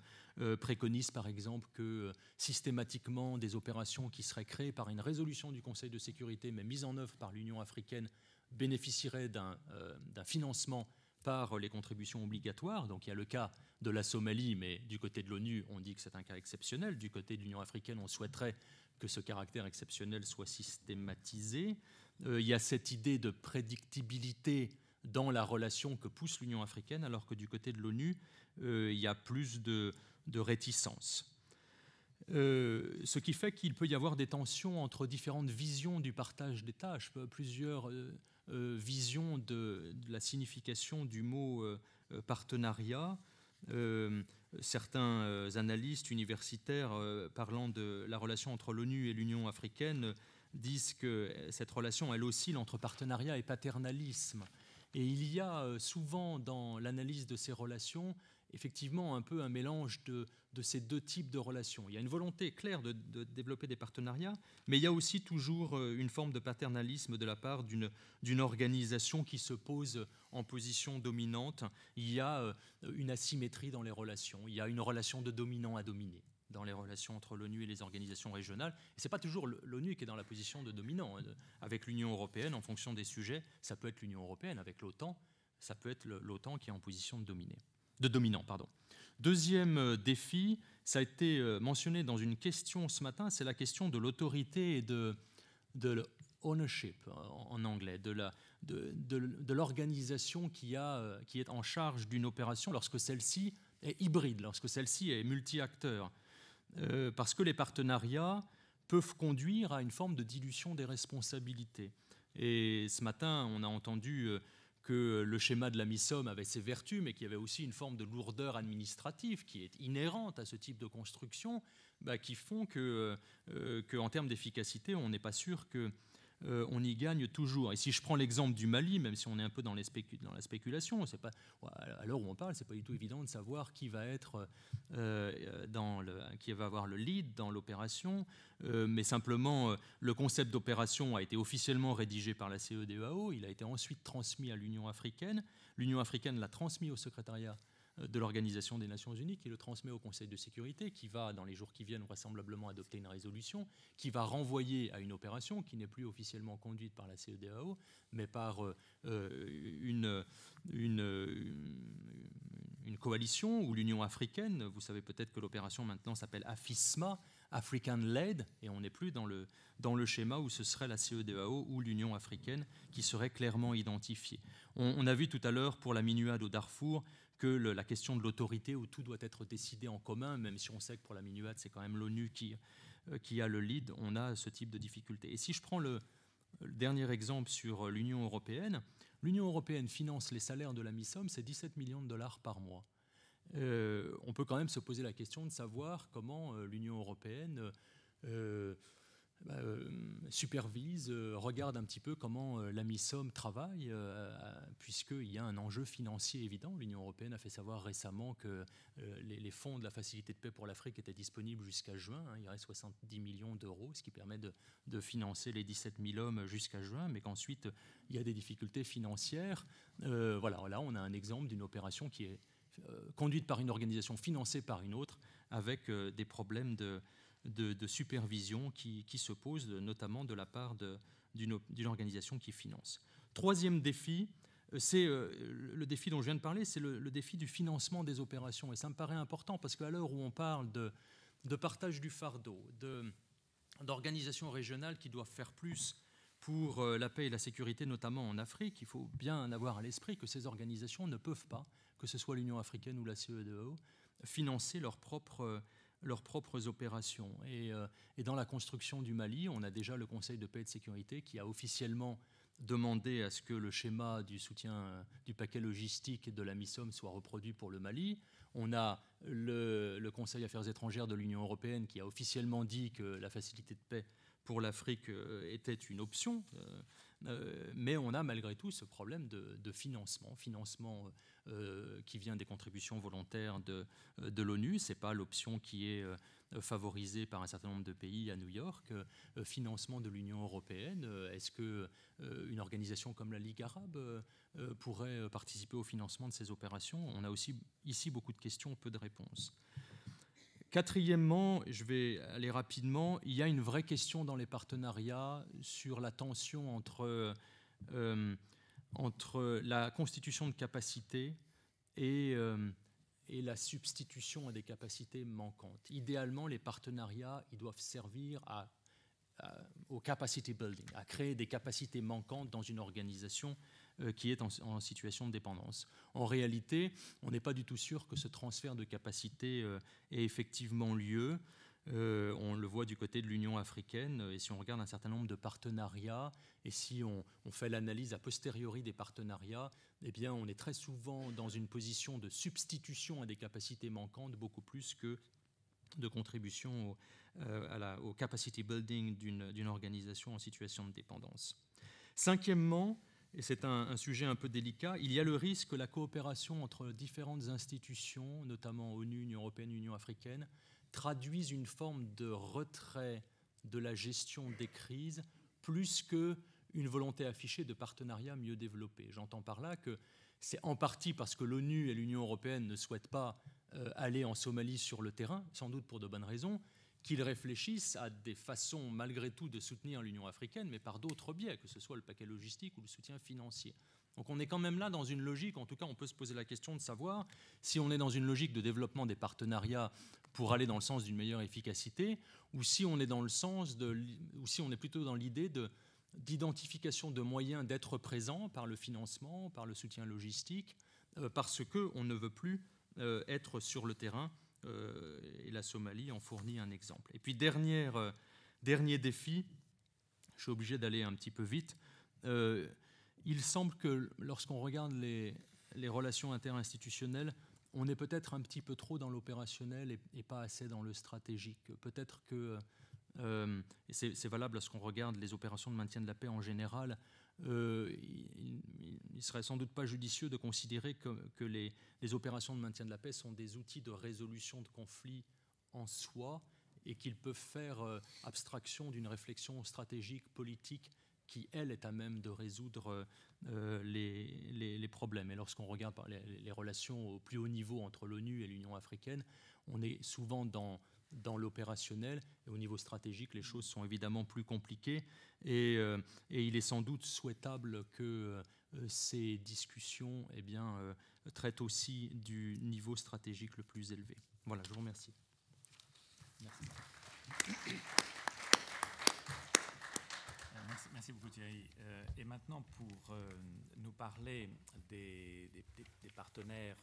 préconise par exemple que systématiquement des opérations qui seraient créées par une résolution du Conseil de sécurité mais mises en œuvre par l'Union africaine bénéficieraient d'un financement par les contributions obligatoires. Donc il y a le cas de la Somalie, mais du côté de l'ONU, on dit que c'est un cas exceptionnel. Du côté de l'Union africaine, on souhaiterait que ce caractère exceptionnel soit systématisé. Euh, il y a cette idée de prédictibilité dans la relation que pousse l'Union africaine, alors que du côté de l'ONU, euh, il y a plus de, réticence. Euh, ce qui fait qu'il peut y avoir des tensions entre différentes visions du partage des tâches. Plusieurs euh, vision de, la signification du mot partenariat. certains analystes universitaires parlant de la relation entre l'ONU et l'Union africaine disent que cette relation, elle oscille entre partenariat et paternalisme. Et il y a souvent dans l'analyse de ces relations effectivement un peu un mélange de, ces deux types de relations. Il y a une volonté claire de, développer des partenariats, mais il y a aussi toujours euh, une forme de paternalisme de la part d'une organisation qui se pose en position dominante. Il y a euh, une asymétrie dans les relations, il y a une relation de dominant à dominé dans les relations entre l'ONU et les organisations régionales. Ce n'est pas toujours l'ONU qui est dans la position de dominant. Hein. Avec l'Union européenne, en fonction des sujets, ça peut être l'Union européenne. Avec l'OTAN, ça peut être l'OTAN qui est en position de dominer de dominant. Pardon. Deuxième euh, défi, ça a été euh, mentionné dans une question ce matin, c'est la question de l'autorité et de, de l'ownership euh, en anglais, de, la, de, de, l'organisation qui, qui est en charge d'une opération lorsque celle-ci est hybride, lorsque celle-ci est multi-acteur. Parce que les partenariats peuvent conduire à une forme de dilution des responsabilités. Et ce matin, on a entendu que le schéma de la MISOM avait ses vertus, mais qu'il y avait aussi une forme de lourdeur administrative qui est inhérente à ce type de construction, bah, qui font que, euh, termes d'efficacité, on n'est pas sûr que euh, on y gagne toujours. Et si je prends l'exemple du Mali, même si on est un peu dans, dans la spéculation, pas, à l'heure où on parle, c'est pas du tout évident de savoir qui va être euh, dans le, qui va avoir le lead dans l'opération. Euh, mais simplement, le concept d'opération a été officiellement rédigé par la CEDEAO. Il a été ensuite transmis à l'Union africaine. L'Union africaine l'a transmis au secrétariat de l'Organisation des Nations Unies, qui le transmet au Conseil de sécurité, qui va, dans les jours qui viennent, vraisemblablement adopter une résolution, qui va renvoyer à une opération qui n'est plus officiellement conduite par la CEDAO, mais par euh, euh, une, coalition ou l'Union africaine. Vous savez peut-être que l'opération maintenant s'appelle AFISMA, African Led, et on n'est plus dans le, dans le schéma où ce serait la CEDAO ou l'Union africaine qui serait clairement identifiée. On, on, a vu tout à l'heure pour la minuade au Darfour que la question de l'autorité où tout doit être décidé en commun, même si on sait que pour la minuade, c'est quand même l'ONU qui, euh, qui a le lead, on a ce type de difficulté. Et si je prends le, dernier exemple sur l'Union européenne, l'Union européenne finance les salaires de la MISOM, c'est 17 millions de dollars par mois. Euh, on peut quand même se poser la question de savoir comment euh, l'Union européenne bah, euh, supervise, euh, regarde un petit peu comment euh, la MISOM travaille, puisqu'il y a un enjeu financier évident. L'Union européenne a fait savoir récemment que les, fonds de la facilité de paix pour l'Afrique étaient disponibles jusqu'à juin. Hein. il aurait 70 millions d'euros, ce qui permet de, financer les 17 000 hommes jusqu'à juin, mais qu'ensuite il y a des difficultés financières. voilà, là on a un exemple d'une opération qui est conduite par une organisation financée par une autre, avec des problèmes de de, supervision qui, se pose notamment de la part d'une organisation qui finance. Troisième défi, euh, c'est euh, le défi dont je viens de parler, c'est le, défi du financement des opérations. Et ça me paraît important parce qu'à l'heure où on parle de, partage du fardeau, d'organisations régionales qui doivent faire plus pour euh, la paix et la sécurité, notamment en Afrique, il faut bien avoir à l'esprit que ces organisations ne peuvent pas, que ce soit l'Union africaine ou la CEDEAO, financer leurs propres leurs propres opérations. Euh, et, dans la construction du Mali, on a déjà le Conseil de paix et de sécurité qui a officiellement demandé à ce que le schéma du soutien euh, du paquet logistique de la MISOM soit reproduit pour le Mali. On a le, Conseil Affaires étrangères de l'Union européenne qui a officiellement dit que la facilité de paix pour l'Afrique euh, était une option. Mais on a malgré tout ce problème de, financement, financement euh, qui vient des contributions volontaires de, euh, de l'ONU. Ce n'est pas l'option qui est euh, favorisée par un certain nombre de pays à New York. financement de l'Union européenne. Est-ce qu'une organisation comme la Ligue arabe pourrait participer au financement de ces opérations? On a aussi ici beaucoup de questions, peu de réponses. Quatrièmement, je vais aller rapidement, il y a une vraie question dans les partenariats sur la tension entre entre la constitution de capacités et, euh, et, la substitution à des capacités manquantes. Idéalement, les partenariats ils doivent servir au capacity building, à créer des capacités manquantes dans une organisation euh, qui est en, situation de dépendance. En réalité, on n'est pas du tout sûr que ce transfert de capacité euh, ait effectivement lieu. Euh, on le voit du côté de l'Union africaine, et si on regarde un certain nombre de partenariats, et si on, fait l'analyse a posteriori des partenariats, eh bien, on est très souvent dans une position de substitution à des capacités manquantes, beaucoup plus que de contribution au, euh, au capacity building d'une organisation en situation de dépendance. Cinquièmement, et c'est un, sujet un peu délicat, il y a le risque que la coopération entre différentes institutions, notamment ONU, Union européenne, Union africaine, traduise une forme de retrait de la gestion des crises plus qu'une volonté affichée de partenariat mieux développé. J'entends par là que c'est en partie parce que l'ONU et l'Union européenne ne souhaitent pas euh, aller en Somalie sur le terrain, sans doute pour de bonnes raisons, qu'ils réfléchissent à des façons malgré tout de soutenir l'Union africaine, mais par d'autres biais, que ce soit le paquet logistique ou le soutien financier. Donc on est quand même là dans une logique, en tout cas on peut se poser la question de savoir si on est dans une logique de développement des partenariats pour aller dans le sens d'une meilleure efficacité, ou si on est dans le sens ou si on est plutôt dans l'idée de d'identification de moyens d'être présent par le financement, par le soutien logistique, euh, parce qu'on ne veut plus euh, être sur le terrain et la Somalie en fournit un exemple. Et puis, dernière, euh, dernier défi, je suis obligé d'aller un petit peu vite. Euh, il semble que lorsqu'on regarde les, les, relations interinstitutionnelles, on est peut-être un petit peu trop dans l'opérationnel et, pas assez dans le stratégique. Peut-être que, et c'est valable lorsqu'on regarde les opérations de maintien de la paix en général, il, ne serait sans doute pas judicieux de considérer que, les, opérations de maintien de la paix sont des outils de résolution de conflits en soi et qu'ils peuvent faire euh, abstraction d'une réflexion stratégique, politique qui, elle, est à même de résoudre euh, les, problèmes. Et lorsqu'on regarde les, relations au plus haut niveau entre l'ONU et l'Union africaine, on est souvent dans dans l'opérationnel. Et au niveau stratégique, les choses sont évidemment plus compliquées. Et, euh, il est sans doute souhaitable que euh, ces discussions eh bien, euh, traitent aussi du niveau stratégique le plus élevé. Voilà, je vous remercie. Merci. Merci, beaucoup Thierry. et maintenant pour nous parler des, des partenaires,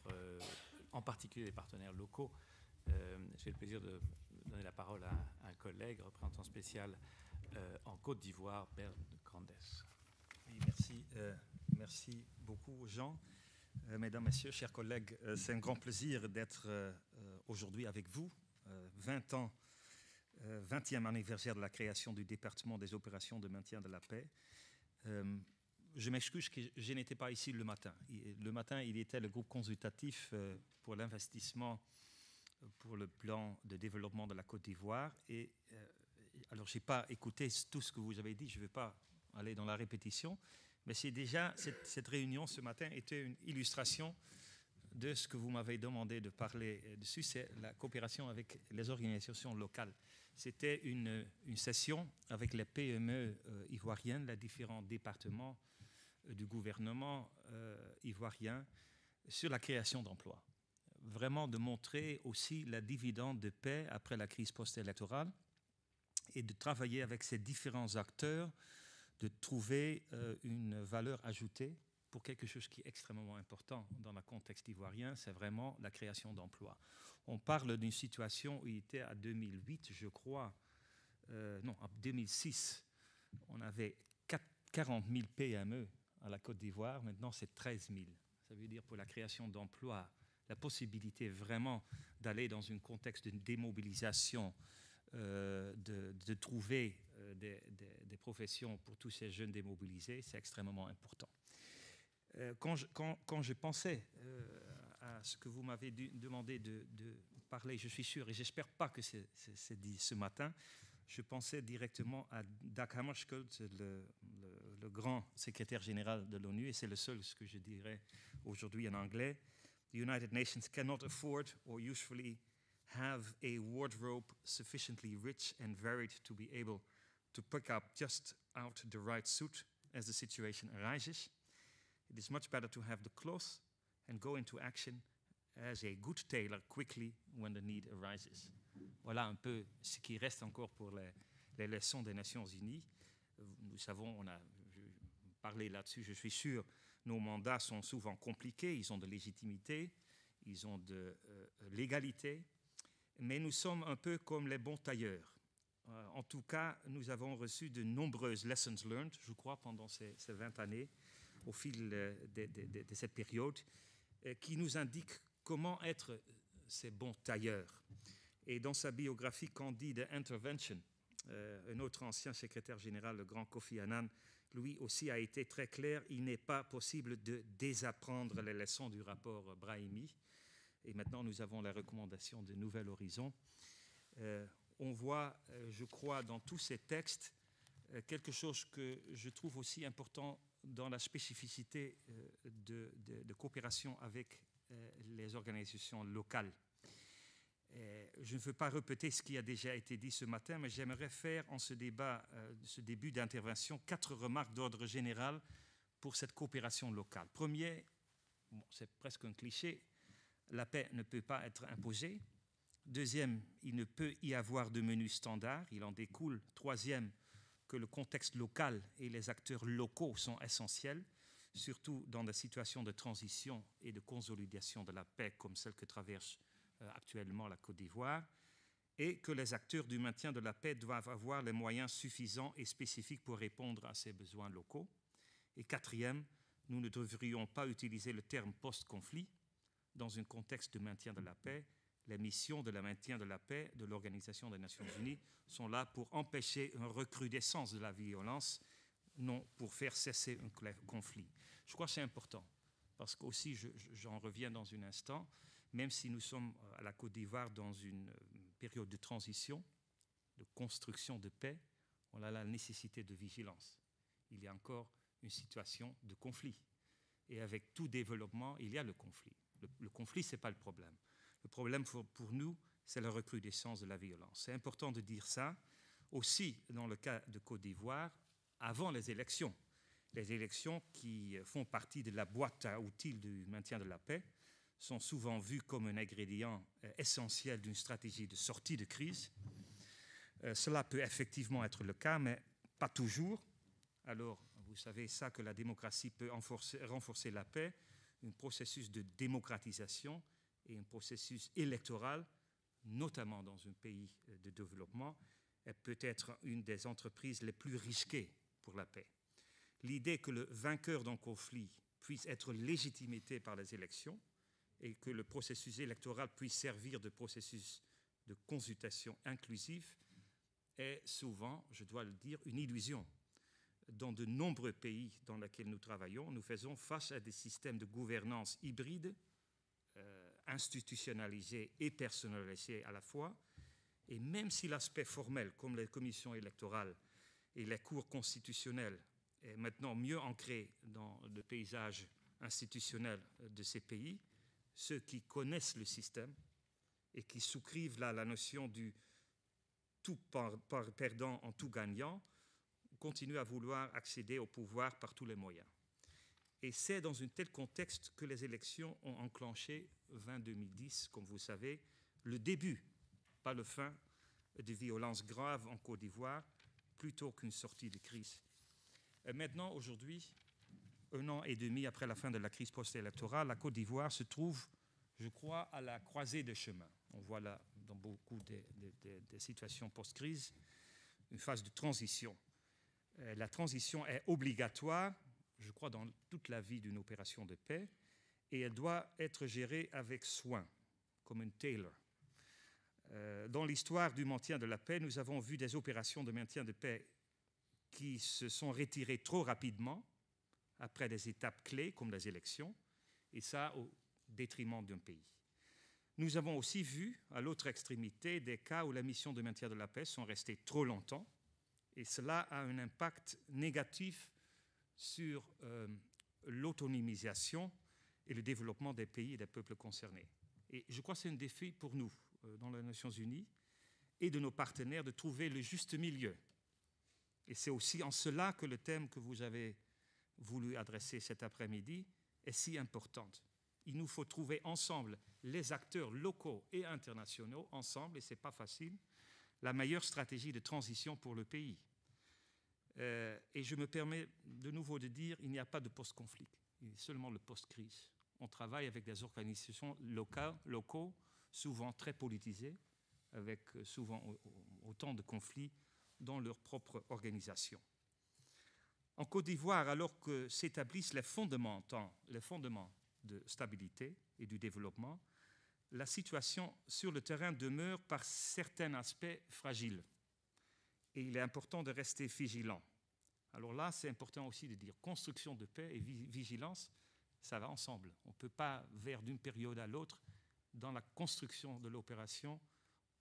en particulier des partenaires locaux, euh, j'ai le plaisir de donner la parole à un collègue, représentant spécial euh, en Côte d'Ivoire, Berne Grandes. Oui, merci, euh, merci beaucoup, Jean. mesdames, Messieurs, chers collègues, c'est un grand plaisir d'être aujourd'hui avec vous. 20 ans, 20e anniversaire de la création du département des opérations de maintien de la paix je m'excuse que je n'étais pas ici le matin. Le matin, il était le groupe consultatif pour l'investissement pour le plan de développement de la Côte d'Ivoire. Et euh, alors, je n'ai pas écouté tout ce que vous avez dit, je ne vais pas aller dans la répétition, mais c'est déjà, cette, réunion ce matin était une illustration de ce que vous m'avez demandé de parler dessus, c'est la coopération avec les organisations locales. C'était une, session avec les PME euh, ivoiriennes, les différents départements euh, du gouvernement ivoirien sur la création d'emplois vraiment de montrer aussi la dividende de paix après la crise post-électorale et de travailler avec ces différents acteurs, de trouver euh, une valeur ajoutée pour quelque chose qui est extrêmement important dans le contexte ivoirien, c'est vraiment la création d'emplois. On parle d'une situation où il était à 2008, je crois, euh, non, en 2006, on avait 40 000 PME à la Côte d'Ivoire, maintenant c'est 13 000. Ça veut dire pour la création d'emplois la possibilité vraiment d'aller dans un contexte de démobilisation, euh, de, trouver euh, des, professions pour tous ces jeunes démobilisés, c'est extrêmement important. Euh, quand, je, pensais à ce que vous m'avez demandé de, parler, je suis sûr, et j'espère pas que c'est dit ce matin, je pensais directement à Dag Hammarskjöld, le, grand secrétaire général de l'ONU, et c'est le seul ce que je dirais aujourd'hui en anglais, the United Nations cannot afford or usefully have a wardrobe sufficiently rich and varied to be able to pick up just out the right suit as the situation arises. It is much better to have the cloth and go into action as a good tailor quickly when the need arises. Voilà un peu ce qui reste encore pour les, les leçons des Nations Unies. Nous savons, on a parlé là-dessus, je suis sûr, nos mandats sont souvent compliqués, ils ont de légitimité, ils ont de euh, légalité, mais nous sommes un peu comme les bons tailleurs. Euh, en tout cas, nous avons reçu de nombreuses lessons learned, je crois, pendant ces, 20 années, au fil euh, de, cette période, qui nous indiquent comment être ces bons tailleurs. Et dans sa biographie Candide Intervention, un autre ancien secrétaire général, le grand Kofi Annan, lui aussi a été très clair, il n'est pas possible de désapprendre les leçons du rapport Brahimi. Et maintenant, nous avons la recommandation de Nouvel Horizon. Euh, on voit, euh, je crois, dans tous ces textes, euh, quelque chose que je trouve aussi important dans la spécificité de, de coopération avec les organisations locales. Je ne veux pas répéter ce qui a déjà été dit ce matin, mais j'aimerais faire en ce débat, ce début d'intervention, quatre remarques d'ordre général pour cette coopération locale. Premier, c'est presque un cliché, la paix ne peut pas être imposée. Deuxième, il ne peut y avoir de menu standard. Il en découle. Troisième, que le contexte local et les acteurs locaux sont essentiels, surtout dans des situations de transition et de consolidation de la paix comme celle que traverse euh, actuellement la Côte d'Ivoire, et que les acteurs du maintien de la paix doivent avoir les moyens suffisants et spécifiques pour répondre à ces besoins locaux. Et quatrième, nous ne devrions pas utiliser le terme post-conflit dans un contexte de maintien de la paix, les missions de la maintien de la paix de l'Organisation des Nations Unies sont là pour empêcher une recrudescence de la violence, non pour faire cesser un conflit. Je crois que c'est important, parce qu'aussi, j'en reviens dans un instant, même si nous sommes à la Côte d'Ivoire dans une période de transition, de construction de paix, on a la nécessité de vigilance. Il y a encore une situation de conflit. Et avec tout développement, il y a le conflit. Le, conflit, ce n'est pas le problème. Le problème pour, nous, c'est la recrudescence de la violence. C'est important de dire ça aussi dans le cas de Côte d'Ivoire, avant les élections. Les élections qui font partie de la boîte à outils du maintien de la paix sont souvent vues comme un ingrédient euh, essentiel d'une stratégie de sortie de crise. Euh, cela peut effectivement être le cas, mais pas toujours. Alors, vous savez ça que la démocratie peut renforcer la paix, un processus de démocratisation et un processus électoral, notamment dans un pays de développement, peut-être une des entreprises les plus risquées pour la paix. L'idée que le vainqueur d'un conflit puisse être légitimé par les élections et que le processus électoral puisse servir de processus de consultation inclusive est souvent, je dois le dire, une illusion dans de nombreux pays dans lesquels nous travaillons, nous faisons face à des systèmes de gouvernance hybrides, euh, institutionnalisés et personnalisés à la fois. Et même si l'aspect formel, comme les commissions électorales et les cours constitutionnels, est maintenant mieux ancré dans le paysage institutionnel de ces pays, ceux qui connaissent le système et qui souscrivent là la notion du tout perdant en tout gagnant continue à vouloir accéder au pouvoir par tous les moyens. Et c'est dans un tel contexte que les élections ont enclenché, 20 2010, comme vous savez, le début, pas le fin, de violences graves en Côte d'Ivoire, plutôt qu'une sortie de crise. Maintenant, aujourd'hui, un an et demi après la fin de la crise post-électorale, la Côte d'Ivoire se trouve, je crois, à la croisée des chemins. On voit là, dans beaucoup des, situations post-crise, une phase de transition. Euh, la transition est obligatoire, je crois, dans toute la vie d'une opération de paix, et elle doit être gérée avec soin, comme une tailor. Euh, dans l'histoire du maintien de la paix, nous avons vu des opérations de maintien de paix qui se sont retirées trop rapidement après des étapes clés comme les élections, et ça au détriment d'un pays. Nous avons aussi vu, à l'autre extrémité, des cas où les missions de maintien de la paix sont restées trop longtemps et cela a un impact négatif sur euh, l'autonomisation et le développement des pays et des peuples concernés. Et je crois que c'est un défi pour nous, euh, dans les Nations Unies, et de nos partenaires, de trouver le juste milieu. Et c'est aussi en cela que le thème que vous avez voulu adresser cet après-midi est si important. Il nous faut trouver ensemble les acteurs locaux et internationaux, ensemble, et ce n'est pas facile, la meilleure stratégie de transition pour le pays. Euh, et je me permets de nouveau de dire, il n'y a pas de post-conflit, il y a seulement le post-crise. On travaille avec des organisations locales, locaux, souvent très politisées, avec souvent autant de conflits dans leur propre organisation. En Côte d'Ivoire, alors que s'établissent les fondements, de stabilité et du développement, la situation sur le terrain demeure par certains aspects fragile. Et il est important de rester vigilant. Alors là, c'est important aussi de dire construction de paix et vigilance, ça va ensemble. On ne peut pas, vers d'une période à l'autre, dans la construction de l'opération,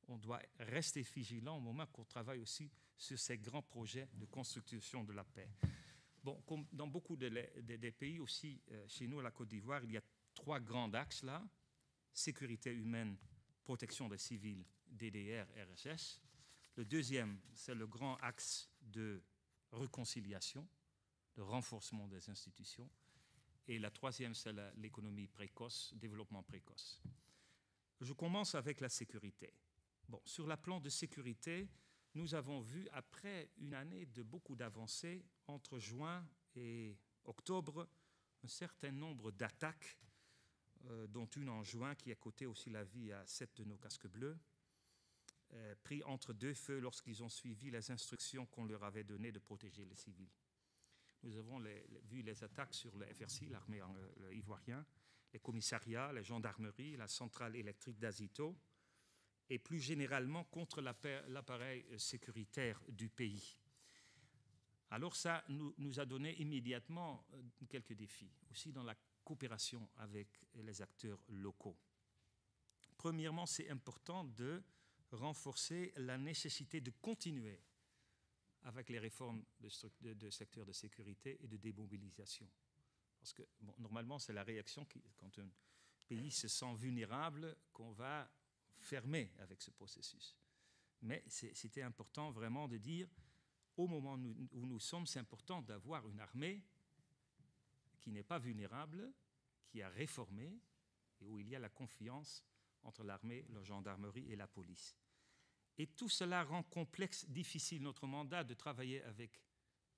on doit rester vigilant au moment qu'on travaille aussi sur ces grands projets de construction de la paix. Comme dans beaucoup des pays aussi, euh, chez nous à la Côte d'Ivoire, il y a trois grands axes là sécurité humaine, protection des civils, DDR, RSS. Le deuxième, c'est le grand axe de réconciliation, de renforcement des institutions. Et la troisième, c'est l'économie précoce, développement précoce. Je commence avec la sécurité. Bon, sur le plan de sécurité, nous avons vu, après une année de beaucoup d'avancées, entre juin et octobre, un certain nombre d'attaques, euh, dont une en juin qui a coûté aussi la vie à sept de nos casques bleus, euh, pris entre deux feux lorsqu'ils ont suivi les instructions qu'on leur avait données de protéger les civils. Nous avons vu les attaques sur le FRC, l'armée euh, ivoirienne, les commissariats, les gendarmeries, la centrale électrique d'Azito, et plus généralement contre l'appareil sécuritaire du pays. Alors ça nous, a donné immédiatement euh, quelques défis, aussi dans la coopération avec les acteurs locaux. Premièrement, c'est important de renforcer la nécessité de continuer avec les réformes de, de, secteur de sécurité et de démobilisation. Parce que normalement, c'est la réaction quand un pays se sent vulnérable qu'on va fermer avec ce processus. Mais c'était important vraiment de dire, au moment où nous sommes, c'est important d'avoir une armée qui n'est pas vulnérable, qui a réformé et où il y a la confiance entre l'armée, la gendarmerie et la police. Et tout cela rend complexe, difficile notre mandat de travailler avec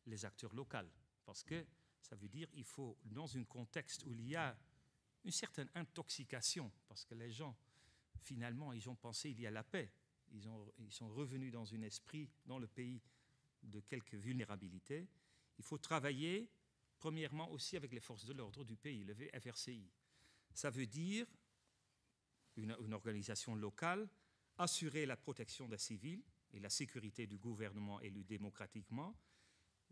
les acteurs locaux, parce que ça veut dire qu'il faut, dans un contexte où il y a une certaine intoxication, parce que les gens, finalement, ils ont pensé il y a la paix, ils, ont, ils sont revenus dans un esprit, dans le pays, de quelques vulnérabilités. Il faut travailler, premièrement, aussi avec les forces de l'ordre du pays, le FRCI. Ça veut dire une, une organisation locale assurer la protection des civils et la sécurité du gouvernement élu démocratiquement,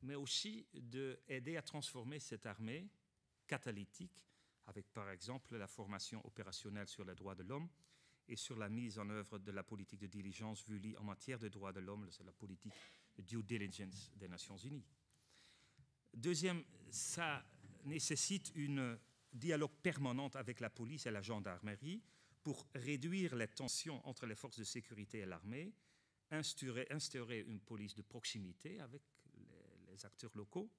mais aussi d'aider à transformer cette armée catalytique avec par exemple la formation opérationnelle sur les droits de l'homme et sur la mise en œuvre de la politique de diligence vue en matière de droits de l'homme, c'est la politique de due diligence des Nations Unies. Deuxième, ça nécessite un dialogue permanent avec la police et la gendarmerie pour réduire les tensions entre les forces de sécurité et l'armée, instaurer, une police de proximité avec les, acteurs locaux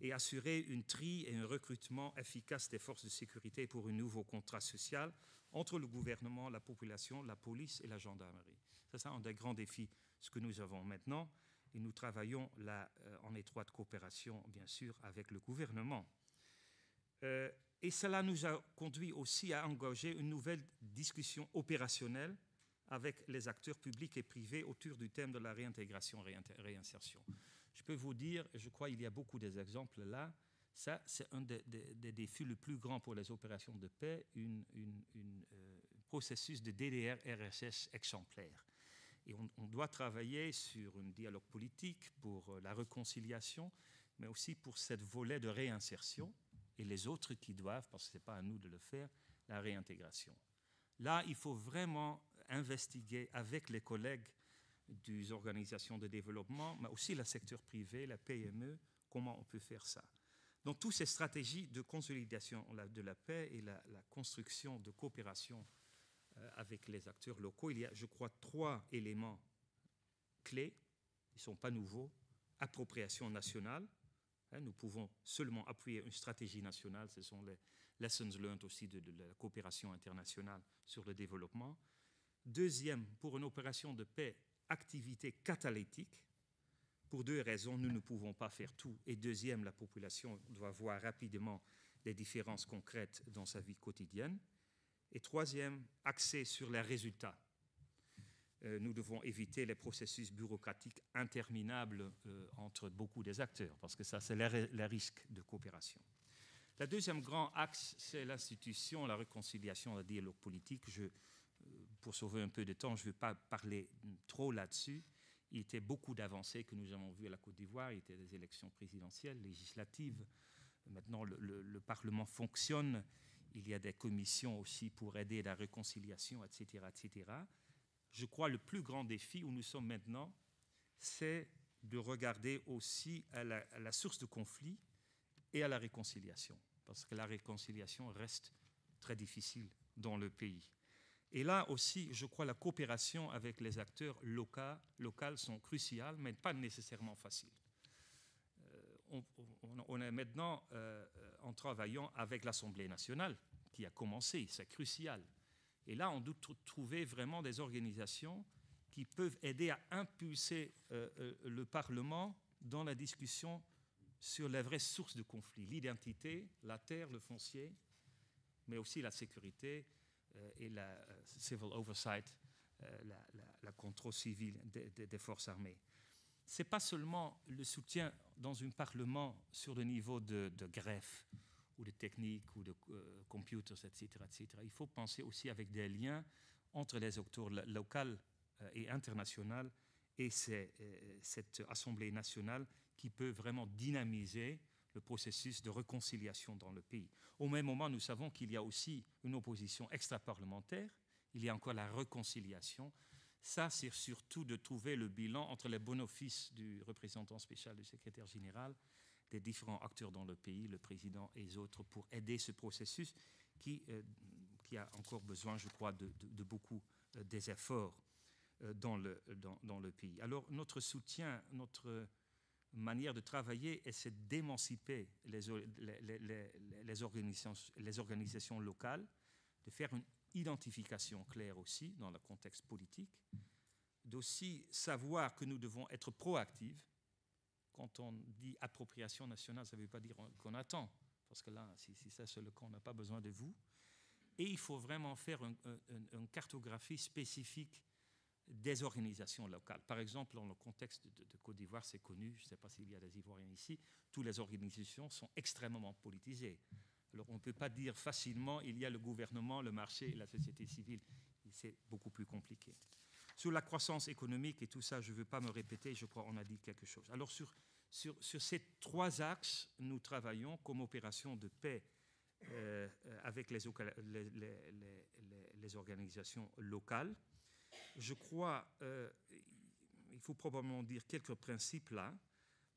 et assurer une tri et un recrutement efficace des forces de sécurité pour un nouveau contrat social entre le gouvernement, la population, la police et la gendarmerie. C'est un des grands défis ce que nous avons maintenant et nous travaillons là euh, en étroite coopération, bien sûr, avec le gouvernement. Euh, et cela nous a conduit aussi à engager une nouvelle discussion opérationnelle avec les acteurs publics et privés autour du thème de la réintégration réinsertion. Je peux vous dire, je crois qu'il y a beaucoup d'exemples là, ça c'est un des, défis les plus grands pour les opérations de paix, un euh, processus de DDR-RSS exemplaire. Et on, on, doit travailler sur un dialogue politique pour euh, la réconciliation, mais aussi pour cette volet de réinsertion et les autres qui doivent, parce que ce n'est pas à nous de le faire, la réintégration. Là, il faut vraiment investiguer avec les collègues des organisations de développement, mais aussi le secteur privé, la PME, comment on peut faire ça. Dans toutes ces stratégies de consolidation de la paix et la, construction de coopération euh, avec les acteurs locaux, il y a, je crois, trois éléments clés. Ils ne sont pas nouveaux. Appropriation nationale, Hein, nous pouvons seulement appuyer une stratégie nationale, ce sont les lessons learned aussi de, la coopération internationale sur le développement. Deuxième, pour une opération de paix, activité catalytique. Pour deux raisons, nous ne pouvons pas faire tout. Et deuxième, la population doit voir rapidement les différences concrètes dans sa vie quotidienne. Et troisième, axé sur les résultats. Euh, nous devons éviter les processus bureaucratiques interminables euh, entre beaucoup des acteurs, parce que ça, c'est le risque de coopération. Le deuxième grand axe, c'est l'institution, la réconciliation, le dialogue politique. Euh, pour sauver un peu de temps, je ne vais pas parler trop là-dessus. Il y était beaucoup d'avancées que nous avons vues à la Côte d'Ivoire. Il y était des élections présidentielles, législatives. Maintenant, le, Parlement fonctionne. Il y a des commissions aussi pour aider la réconciliation, etc., etc. Je crois le plus grand défi où nous sommes maintenant, c'est de regarder aussi à la source de conflit et à la réconciliation, parce que la réconciliation reste très difficile dans le pays. Et là aussi, je crois la coopération avec les acteurs locaux, locaux sont cruciales, mais pas nécessairement faciles. Euh, on, est maintenant euh, en travaillant avec l'Assemblée nationale, qui a commencé, c'est crucial. Et là, on doit trouver vraiment des organisations qui peuvent aider à impulser euh, le Parlement dans la discussion sur les vraies sources de conflit, l'identité, la terre, le foncier, mais aussi la sécurité, et la euh, civil oversight, euh, la, contrôle civil des, forces armées. Ce n'est pas seulement le soutien dans un parlement sur le niveau de, greffe ou de technique ou de computers, etc., etc. Il faut penser aussi avec des liens entre les acteurs locaux et internationaux et cette Assemblée nationale qui peut vraiment dynamiser le processus de réconciliation dans le pays. Au même moment, nous savons qu'il y a aussi une opposition extra-parlementaire, il y a encore la réconciliation. Ça, c'est surtout de trouver le bilan entre les bénéfices du représentant spécial du secrétaire général, des différents acteurs dans le pays, le président et les autres, pour aider ce processus qui, euh, qui a encore besoin, je crois, de, beaucoup euh, des efforts euh, dans, le pays. Alors, notre soutien, notre manière de travailler c'est d'émanciper les, organisations, les organisations locales, de faire une identification claire aussi dans le contexte politique, d'aussi savoir que nous devons être proactifs. Quand on dit appropriation nationale, ça ne veut pas dire qu'on attend, parce que là, si, si ça c'est le cas, on n'a pas besoin de vous. Et il faut vraiment faire une cartographie spécifique des organisations locales. Par exemple, dans le contexte de, Côte d'Ivoire, c'est connu, je ne sais pas s'il y a des Ivoiriens ici, toutes les organisations sont extrêmement politisées. Alors on ne peut pas dire facilement il y a le gouvernement, le marché et la société civile. C'est beaucoup plus compliqué. Sur la croissance économique et tout ça, je ne veux pas me répéter, je crois qu'on a dit quelque chose. Alors sur, ces trois axes, nous travaillons comme opération de paix euh, avec les, les, les organisations locales je crois, euh, il faut probablement dire quelques principes là.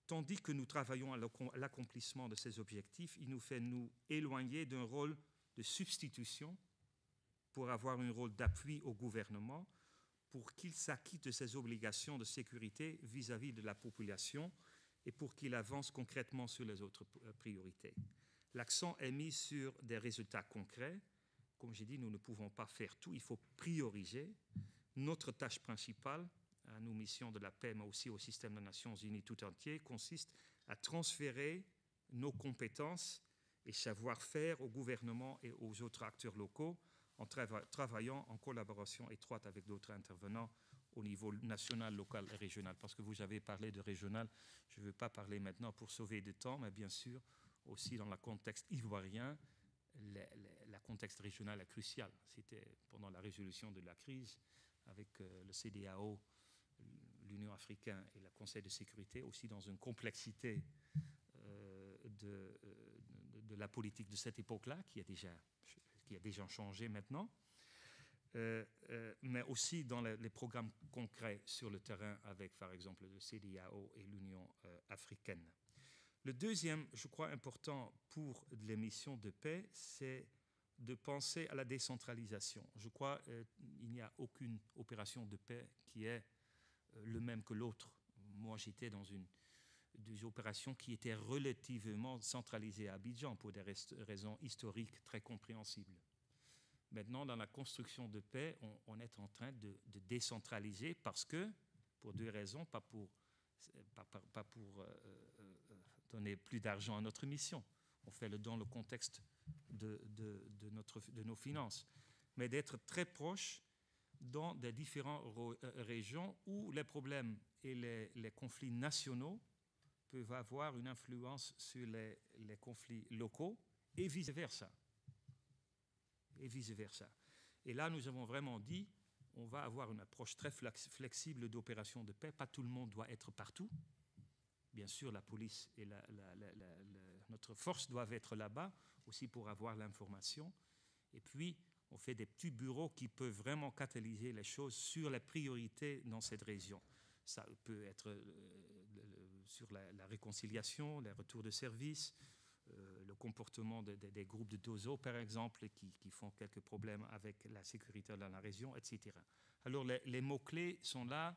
Tandis que nous travaillons à l'accomplissement de ces objectifs, il nous fait nous éloigner d'un rôle de substitution pour avoir un rôle d'appui au gouvernement pour qu'il s'acquitte de ses obligations de sécurité vis-à-vis -vis de la population et pour qu'il avance concrètement sur les autres euh, priorités. L'accent est mis sur des résultats concrets. Comme j'ai dit, nous ne pouvons pas faire tout, il faut prioriser. Notre tâche principale, à nos missions de la paix, mais aussi au système des Nations Unies tout entier, consiste à transférer nos compétences et savoir-faire au gouvernement et aux autres acteurs locaux en travaillant en collaboration étroite avec d'autres intervenants au niveau national, local et régional. Parce que vous avez parlé de régional, je ne veux pas parler maintenant pour sauver du temps, mais bien sûr aussi dans le contexte ivoirien, le contexte régional est crucial. C'était pendant la résolution de la crise, avec euh, le CDAO, l'Union africaine et le Conseil de sécurité, aussi dans une complexité euh, euh, de, la politique de cette époque-là, qui, a déjà, qui a déjà changé maintenant, mais aussi dans les, programmes concrets sur le terrain avec, par exemple, le CDAO et l'Union africaine. Le deuxième, je crois, important pour les missions de paix, c'est de penser à la décentralisation. Je crois qu'il euh, n'y a aucune opération de paix qui est euh, le même que l'autre. Moi, j'étais dans une des opérations qui étaient relativement centralisées à Abidjan pour des raisons historiques très compréhensibles. Maintenant, dans la construction de paix, on, est en train de, décentraliser parce que, pour deux raisons, pas pour, euh, donner plus d'argent à notre mission. On fait le dans le contexte de, de, notre, de nos finances, mais d'être très proche dans des différentes euh, régions où les problèmes et les, les, conflits nationaux peuvent avoir une influence sur les, les conflits locaux et vice-versa. Et vice-versa. Et là, nous avons vraiment dit, on va avoir une approche très flexible d'opération de paix. Pas tout le monde doit être partout. Bien sûr, la police et notre force doivent être là-bas aussi pour avoir l'information. Et puis, on fait des petits bureaux qui peuvent vraiment catalyser les choses sur les priorités dans cette région. Ça peut être euh, sur la, réconciliation, les retours de service, euh, le comportement des groupes de Dozo, par exemple, qui, font quelques problèmes avec la sécurité dans la région, etc. Alors, les, mots-clés sont là,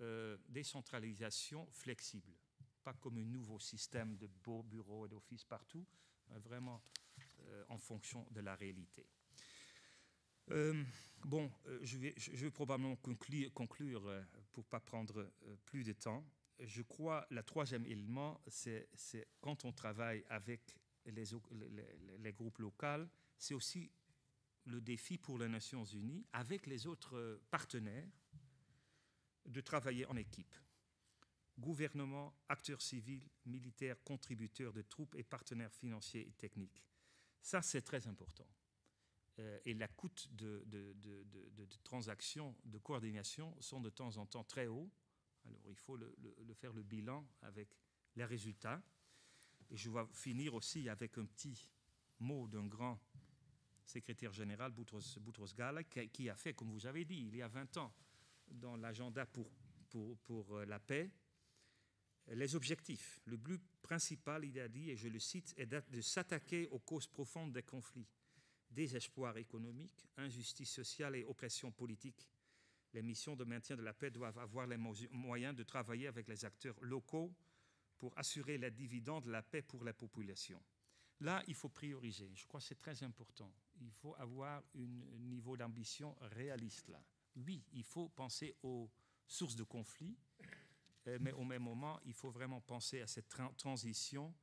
euh, décentralisation flexible, pas comme un nouveau système de beaux bureaux et d'offices partout, mais vraiment en fonction de la réalité. Euh, bon, euh, je, vais, probablement conclure, euh, pour ne pas prendre plus de temps. Je crois le troisième élément, c'est quand on travaille avec les, les groupes locaux, c'est aussi le défi pour les Nations Unies, avec les autres partenaires, de travailler en équipe. Gouvernement, acteurs civils, militaires, contributeurs de troupes et partenaires financiers et techniques. Ça, c'est très important. Euh, et la coût de, transactions, de coordination sont de temps en temps très hauts. Alors il faut le, faire le bilan avec les résultats. Et je vais finir aussi avec un petit mot d'un grand secrétaire général, Boutros, Boutros Ghali, qui a fait, comme vous avez dit, il y a 20 ans, dans l'agenda pour, pour, pour euh, la paix, les objectifs. Le but principal, il a dit, et je le cite, est de s'attaquer aux causes profondes des conflits désespoir économique, injustice sociale et oppression politique. Les missions de maintien de la paix doivent avoir les moyens de travailler avec les acteurs locaux pour assurer les dividendes de la paix pour la population. Là, il faut prioriser. Je crois que c'est très important. Il faut avoir un niveau d'ambition réaliste. Oui, il faut penser aux sources de conflit, euh, mais au même moment, il faut vraiment penser à cette transition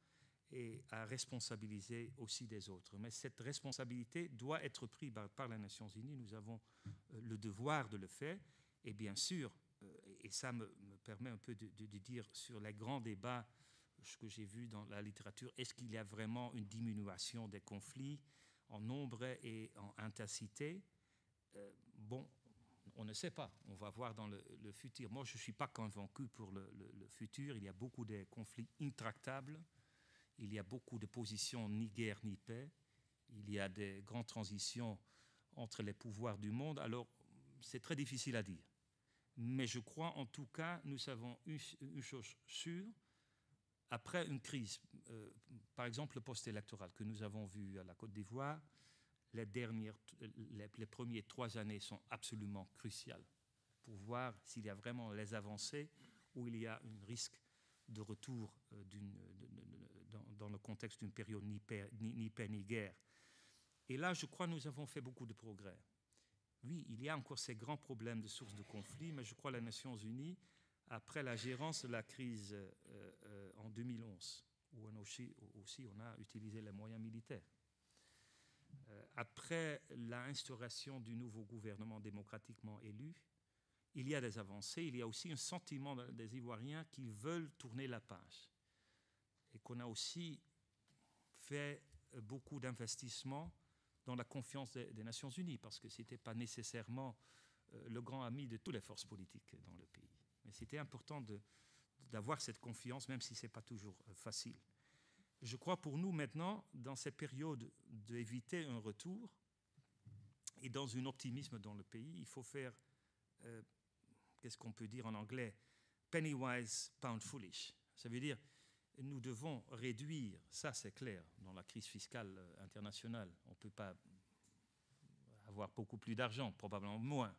et à responsabiliser aussi des autres. Mais cette responsabilité doit être prise par, les Nations Unies. Nous avons euh, le devoir de le faire. Et bien sûr, euh, et ça me, permet un peu de, dire sur les grands débats ce que j'ai vu dans la littérature, est-ce qu'il y a vraiment une diminution des conflits en nombre et en intensité? Euh, Bon, on ne sait pas. On va voir dans le, futur. Moi, je ne suis pas convaincu pour le, futur. Il y a beaucoup de conflits intractables il y a beaucoup de positions ni guerre ni paix. Il y a des grandes transitions entre les pouvoirs du monde. Alors, c'est très difficile à dire. Mais je crois en tout cas, nous savons une, chose sûre. Après une crise, euh, par exemple le post-électoral que nous avons vu à la Côte d'Ivoire, les, dernières, premières trois années sont absolument cruciales pour voir s'il y a vraiment les avancées ou il y a un risque de retour euh, dans, le contexte d'une période ni paix ni, guerre. Et là, je crois que nous avons fait beaucoup de progrès. Oui, il y a encore ces grands problèmes de sources de conflit, mais je crois que les Nations Unies, après la gérance de la crise euh, euh, en 2011, où on aussi, aussi, on a utilisé les moyens militaires, après l'instauration du nouveau gouvernement démocratiquement élu, il y a des avancées, il y a aussi un sentiment des Ivoiriens qui veulent tourner la page. Et qu'on a aussi fait beaucoup d'investissements dans la confiance des, Nations Unies, parce que ce n'était pas nécessairement euh, le grand ami de toutes les forces politiques dans le pays. Mais c'était important d'avoir cette confiance, même si ce n'est pas toujours euh, facile. Je crois pour nous maintenant, dans cette période d'éviter un retour, et dans un optimisme dans le pays, il faut faire euh, qu'est-ce qu'on peut dire en anglais? Penny wise, pound foolish. Ça veut dire nous devons réduire, ça c'est clair, dans la crise fiscale euh, internationale. On ne peut pas avoir beaucoup plus d'argent, probablement moins.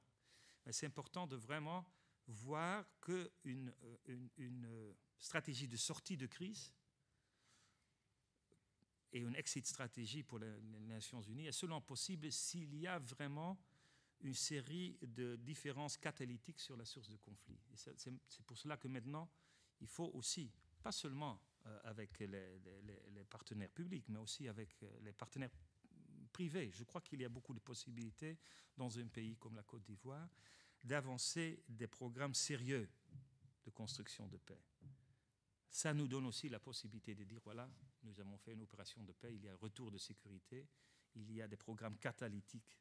Mais c'est important de vraiment voir qu'une une, une euh, stratégie de sortie de crise et une exit stratégie pour les Nations Unies est seulement possible s'il y a vraiment une série de différences catalytiques sur la source de conflit. C'est pour cela que maintenant, il faut aussi, pas seulement euh, avec les, partenaires publics, mais aussi avec euh, les partenaires privés. Je crois qu'il y a beaucoup de possibilités dans un pays comme la Côte d'Ivoire d'avancer des programmes sérieux de construction de paix. Ça nous donne aussi la possibilité de dire, voilà, nous avons fait une opération de paix, il y a un retour de sécurité, il y a des programmes catalytiques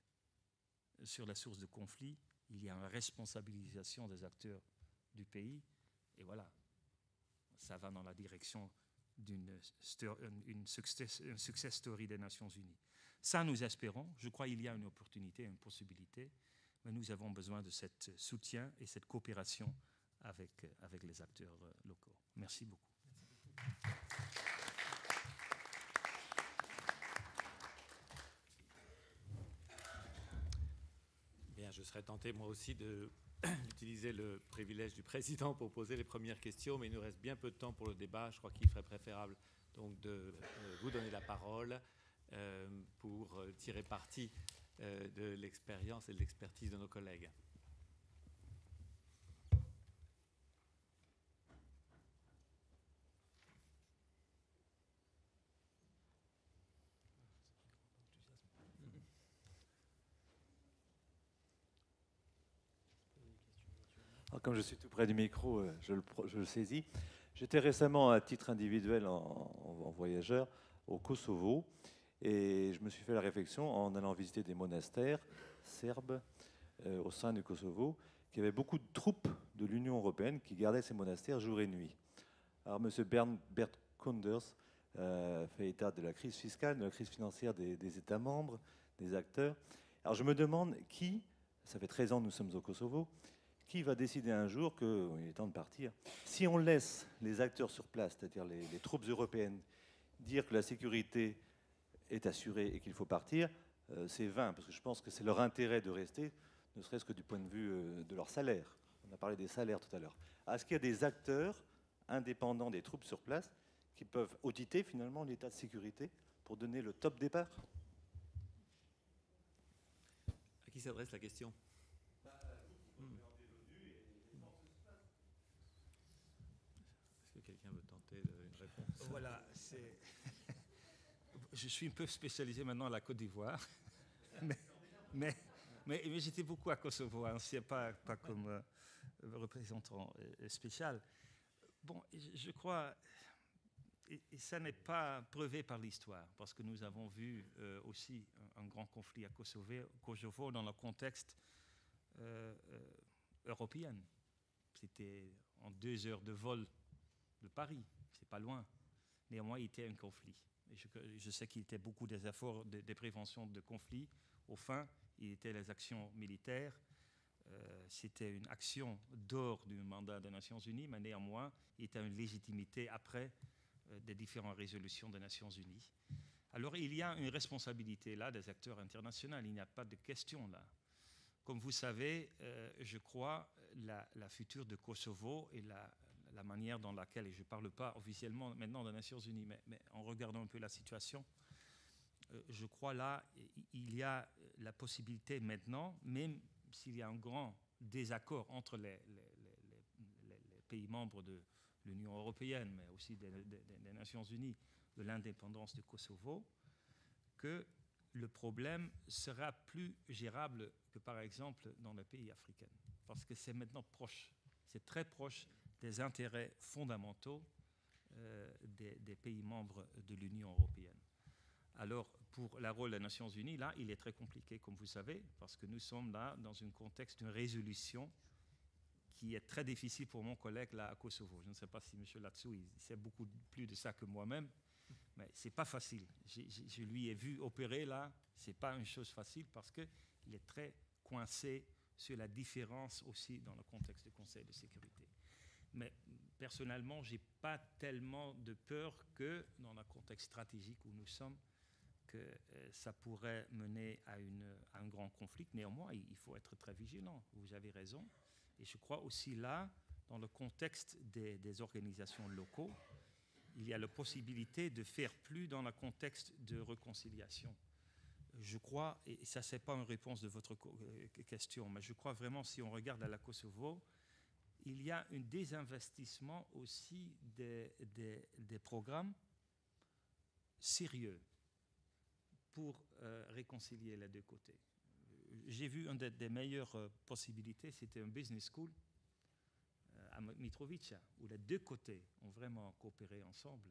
sur la source de conflit, il y a une responsabilisation des acteurs du pays. Et voilà, ça va dans la direction d'une une success, story des Nations Unies. Ça, nous espérons. Je crois qu'il y a une opportunité, une possibilité, mais nous avons besoin de ce soutien et cette coopération avec, les acteurs euh, locaux. Merci beaucoup. Serais tenté moi aussi d'utiliser *clears throat* le privilège du président pour poser les premières questions, mais il nous reste bien peu de temps pour le débat. Je crois qu'il serait préférable donc de euh, vous donner la parole euh, pour tirer parti de l'expérience et de l'expertise de nos collègues. Comme je suis tout près du micro, euh, je le, saisis. J'étais récemment à titre individuel en, voyageur au Kosovo et je me suis fait la réflexion en allant visiter des monastères serbes euh, au sein du Kosovo qu'il y avait beaucoup de troupes de l'Union européenne qui gardaient ces monastères jour et nuit. Alors M. Bert Kunders euh, fait état de la crise fiscale, de la crise financière des, des États membres, des acteurs. Alors je me demande qui, ça fait 13 ans que nous sommes au Kosovo, qui va décider un jour qu'il est temps de partir Si on laisse les acteurs sur place, c'est-à-dire les, troupes européennes, dire que la sécurité est assurée et qu'il faut partir, euh, c'est vain, parce que je pense que c'est leur intérêt de rester, ne serait-ce que du point de vue euh, de leur salaire. On a parlé des salaires tout à l'heure. Est-ce qu'il y a des acteurs indépendants des troupes sur place qui peuvent auditer finalement l'état de sécurité pour donner le top départ? À qui s'adresse la question? Voilà, *laughs* je suis un peu spécialisé maintenant à la Côte d'Ivoire, *laughs* mais, mais, j'étais beaucoup à Kosovo, hein, c'est pas, pas comme euh, représentant euh, spécial. Bon, je crois, et, ça n'est pas prouvé par l'histoire, parce que nous avons vu euh, aussi un, grand conflit à Kosovo, Kosovo dans le contexte européen. C'était en deux heures de vol de Paris, c'est pas loin. Néanmoins, il était un conflit. je, sais qu'il était beaucoup des efforts de, prévention de conflits. Au fin, il était les actions militaires. Euh, c'était une action d'or du mandat des Nations Unies, mais néanmoins, il était une légitimité après euh, des différentes résolutions des Nations Unies. Alors, il y a une responsabilité là des acteurs internationaux. Il n'y a pas de question là. Comme vous savez, euh, je crois, la, la future de Kosovo et la, la manière dans laquelle, et je ne parle pas officiellement maintenant des Nations Unies, mais, en regardant un peu la situation, euh, je crois là, il y a la possibilité maintenant, même s'il y a un grand désaccord entre les, pays membres de l'Union européenne, mais aussi des, Nations Unies, de l'indépendance du Kosovo, que le problème sera plus gérable que par exemple dans les pays africains. Parce que c'est maintenant proche, c'est très proche des intérêts fondamentaux euh, des, pays membres de l'Union européenne. Alors, pour la rôle des Nations Unies, là, il est très compliqué, comme vous savez, parce que nous sommes là dans un contexte d'une résolution qui est très difficile pour mon collègue là à Kosovo. Je ne sais pas si M. Latsou il sait beaucoup plus de ça que moi-même, mais c'est pas facile. je lui ai vu opérer là, c'est pas une chose facile parce qu'il est très coincé sur la différence aussi dans le contexte du Conseil de sécurité. Mais personnellement, je n'ai pas tellement de peur que, dans le contexte stratégique où nous sommes, que euh, ça pourrait mener à, un grand conflit. Néanmoins, il faut être très vigilant. Vous avez raison. Et je crois aussi là, dans le contexte des, des organisations locaux, il y a la possibilité de faire plus dans le contexte de réconciliation. Je crois, et ça, ce n'est pas une réponse de votre euh, question, mais je crois vraiment, si on regarde à la Kosovo, il y a un désinvestissement aussi des, programmes sérieux pour euh, réconcilier les deux côtés. J'ai vu une des, meilleures euh, possibilités, c'était un business school euh, à Mitrovica, où les deux côtés ont vraiment coopéré ensemble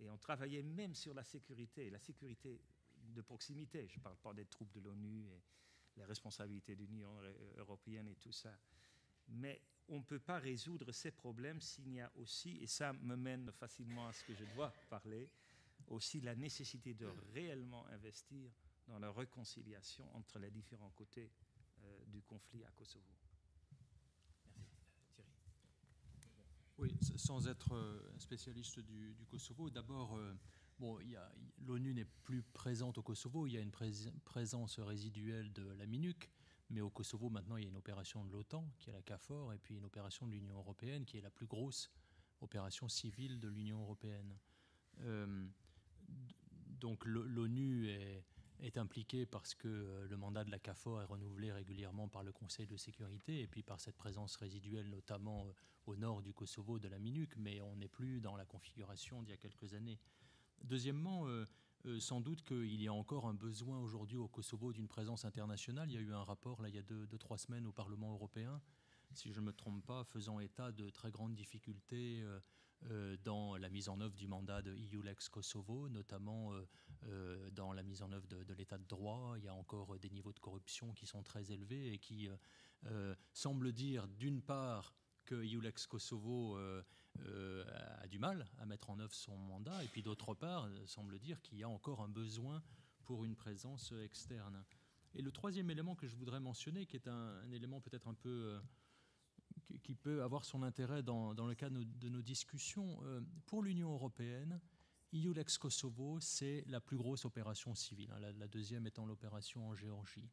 et ont travaillé même sur la sécurité, la sécurité de proximité. Je ne parle pas des troupes de l'ONU et les responsabilités de l'Union européenne et tout ça. Mais on ne peut pas résoudre ces problèmes s'il n'y a aussi, et ça me mène facilement à ce que je dois parler, aussi la nécessité de réellement investir dans la réconciliation entre les différents côtés euh, du conflit à Kosovo. Merci. Thierry. Oui, sans être euh, spécialiste du, Kosovo, d'abord, euh, bon, l'ONU n'est plus présente au Kosovo, il y a une présence résiduelle de la MINUC, mais au Kosovo, maintenant, il y a une opération de l'OTAN, qui est la CAFOR, et puis une opération de l'Union européenne, qui est la plus grosse opération civile de l'Union européenne. Euh, donc l'ONU est, impliquée parce que euh, le mandat de la CAFOR est renouvelé régulièrement par le Conseil de sécurité, et puis par cette présence résiduelle, notamment euh, au nord du Kosovo, de la MINUC, mais on n'est plus dans la configuration d'il y a quelques années. Deuxièmement, sans doute qu'il y a encore un besoin aujourd'hui au Kosovo d'une présence internationale. Il y a eu un rapport là, il y a deux, trois semaines au Parlement européen, si je ne me trompe pas, faisant état de très grandes difficultés euh, euh, dans la mise en œuvre du mandat de EULEX Kosovo, notamment dans la mise en œuvre de, de l'état de droit. Il y a encore des niveaux de corruption qui sont très élevés et qui semblent dire, d'une part, que EULEX Kosovo euh, a du mal à mettre en œuvre son mandat, et puis d'autre part, semble dire qu'il y a encore un besoin pour une présence externe. Et le troisième élément que je voudrais mentionner, qui est un, élément peut-être un peu euh, qui peut avoir son intérêt dans, le cadre de nos discussions, euh, pour l'Union européenne, EULEX Kosovo, c'est la plus grosse opération civile, hein, la, deuxième étant l'opération en Géorgie.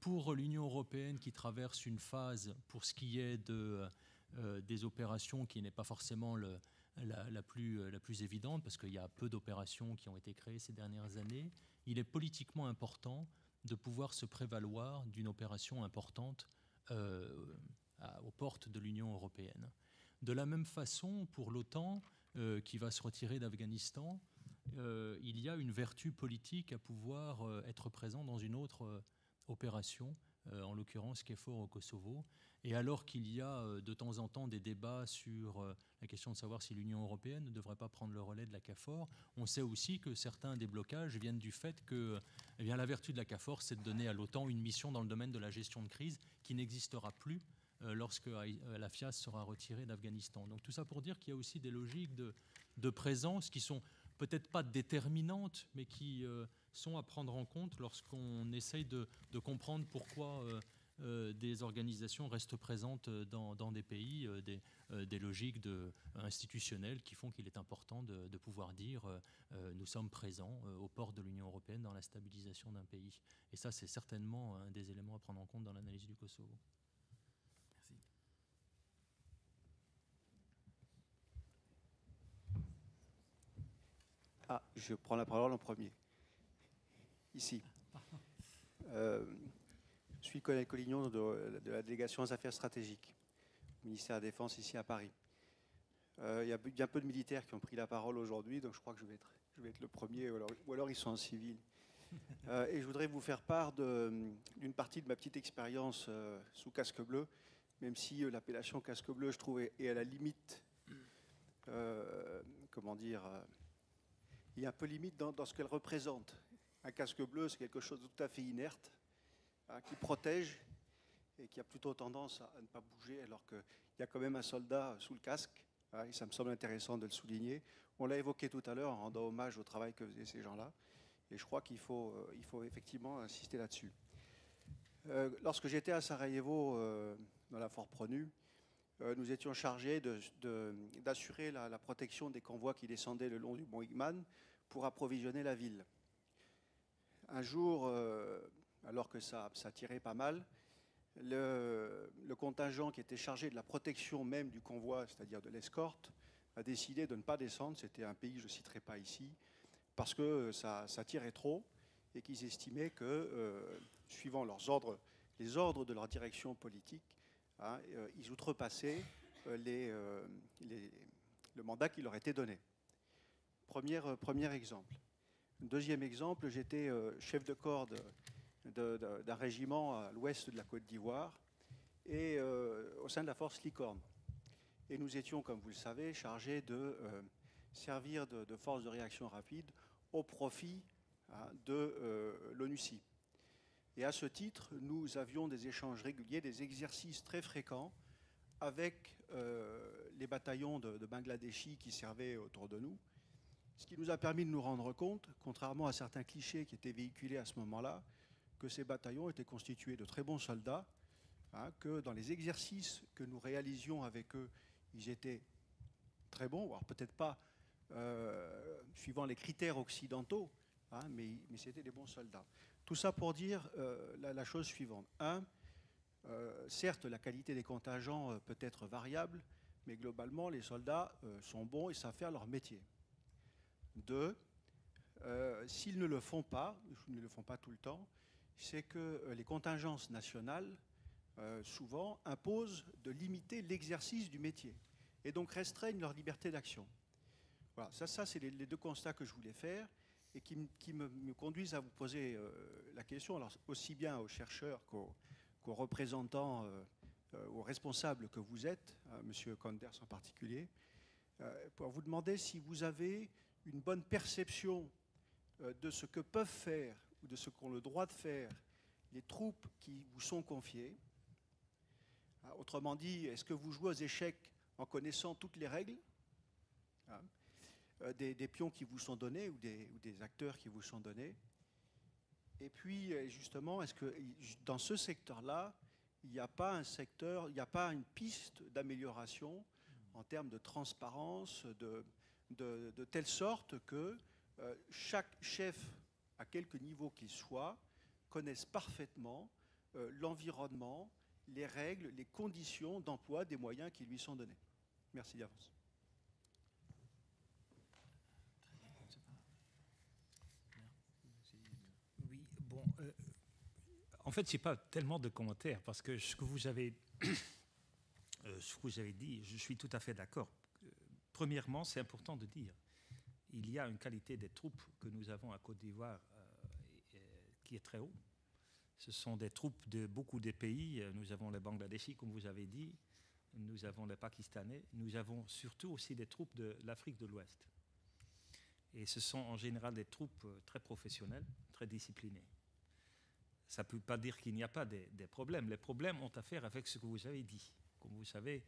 Pour l'Union européenne qui traverse une phase, pour ce qui est de euh, des opérations qui n'est pas forcément la, plus, euh, la plus évidente, parce qu'il y a peu d'opérations qui ont été créées ces dernières années, il est politiquement important de pouvoir se prévaloir d'une opération importante euh, aux portes de l'Union européenne. De la même façon, pour l'OTAN, qui va se retirer d'Afghanistan, il y a une vertu politique à pouvoir être présent dans une autre opération, en l'occurrence KFOR au Kosovo, et alors qu'il y a euh, de temps en temps des débats sur euh, la question de savoir si l'Union européenne ne devrait pas prendre le relais de la CAFOR, on sait aussi que certains déblocages viennent du fait que eh bien, la vertu de la CAFOR, c'est de donner à l'OTAN une mission dans le domaine de la gestion de crise qui n'existera plus euh, lorsque la FIAS sera retirée d'Afghanistan. Donc tout ça pour dire qu'il y a aussi des logiques de, présence qui sont peut-être pas déterminantes, mais qui sont à prendre en compte lorsqu'on essaye de, comprendre pourquoi des organisations restent présentes dans, des pays, euh, euh, des, logiques de, institutionnelles qui font qu'il est important de, pouvoir dire nous sommes présents aux portes de l'Union européenne dans la stabilisation d'un pays. Et ça, c'est certainement un des éléments à prendre en compte dans l'analyse du Kosovo. Merci. Ah, je prends la parole en premier. Ici. Je suis Colin Collignon de, la délégation aux affaires stratégiques au ministère de la Défense ici à Paris. Euh, il y a bien peu de militaires qui ont pris la parole aujourd'hui, donc je crois que je vais être, je vais être le premier, ou alors, ils sont en civil. *laughs* Euh, et je voudrais vous faire part d'une partie de ma petite expérience euh, sous casque bleu, même si l'appellation casque bleu, je trouve, est, à la limite, comment dire, il y a un peu limite dans, dans ce qu'elle représente. Un casque bleu, c'est quelque chose de tout à fait inerte qui protège et qui a plutôt tendance à, ne pas bouger alors qu'il y a quand même un soldat sous le casque. Hein, et ça me semble intéressant de le souligner. On l'a évoqué tout à l'heure en rendant hommage au travail que faisaient ces gens-là. Et je crois qu'il faut, euh, il faut effectivement insister là-dessus. Euh, lorsque j'étais à Sarajevo, euh, dans la Fort Pronu, nous étions chargés d'assurer la, la, protection des convois qui descendaient le long du mont Igman pour approvisionner la ville. Un jour, alors que ça, tirait pas mal. Le, contingent qui était chargé de la protection même du convoi, c'est-à-dire de l'escorte, a décidé de ne pas descendre. C'était un pays, je ne citerai pas ici, parce que ça, tirait trop et qu'ils estimaient que, euh, suivant leurs ordres, les ordres de leur direction politique, hein, euh, ils outrepassaient euh, le mandat qui leur était donné. Premier, premier exemple. Deuxième exemple, j'étais chef de corps d'un régiment à l'ouest de la Côte d'Ivoire et euh, au sein de la force Licorne. Et nous étions, comme vous le savez, chargés de euh, servir de, force de réaction rapide au profit hein, de euh, l'ONUCI. Et à ce titre, nous avions des échanges réguliers, des exercices très fréquents avec euh, les bataillons de, de Bangladeshi qui servaient autour de nous, ce qui nous a permis de nous rendre compte, contrairement à certains clichés qui étaient véhiculés à ce moment-là, que ces bataillons étaient constitués de très bons soldats, hein, que dans les exercices que nous réalisions avec eux, ils étaient très bons, alors peut-être pas euh, suivant les critères occidentaux, hein, mais, c'était des bons soldats. Tout ça pour dire euh, la, chose suivante. Un, euh, certes, la qualité des contingents peut être variable, mais globalement, les soldats sont bons et savent faire leur métier. Deux, s'ils ne le font pas, ils ne le font pas tout le temps, c'est que les contingences nationales, souvent, imposent de limiter l'exercice du métier et donc restreignent leur liberté d'action. Voilà, ça, ça c'est les, deux constats que je voulais faire et qui, me, conduisent à vous poser euh, la question, alors aussi bien aux chercheurs qu'aux, représentants, euh, euh, aux responsables que vous êtes, euh, Monsieur Conders en particulier, euh, pour vous demander si vous avez une bonne perception euh, de ce que peuvent faire de ce qu'ont le droit de faire les troupes qui vous sont confiées. Autrement dit, est-ce que vous jouez aux échecs en connaissant toutes les règles? Hein, euh, des, pions qui vous sont donnés ou des, acteurs qui vous sont donnés. Et puis, euh, justement, est-ce que dans ce secteur-là, il n'y a pas un secteur, il n'y a pas une piste d'amélioration en termes de transparence, de telle sorte que euh, chaque chef, à quelque niveau qu'il soit, connaisse parfaitement euh, l'environnement, les règles, les conditions d'emploi des moyens qui lui sont donnés. Merci d'avance. Oui, bon, euh, en fait, je n'ai pas tellement de commentaires parce que ce que vous avez, *coughs* euh, ce que vous avez dit, je suis tout à fait d'accord. Premièrement, c'est important de dire, il y a une qualité des troupes que nous avons à Côte d'Ivoire euh, qui est très haut. Ce sont des troupes de beaucoup de pays. Nous avons les Bangladeshis, comme vous avez dit. Nous avons les Pakistanais. Nous avons surtout aussi des troupes de l'Afrique de l'Ouest. Et ce sont en général des troupes très professionnelles, très disciplinées. Ça ne peut pas dire qu'il n'y a pas des, des, problèmes. Les problèmes ont à faire avec ce que vous avez dit. Comme vous savez,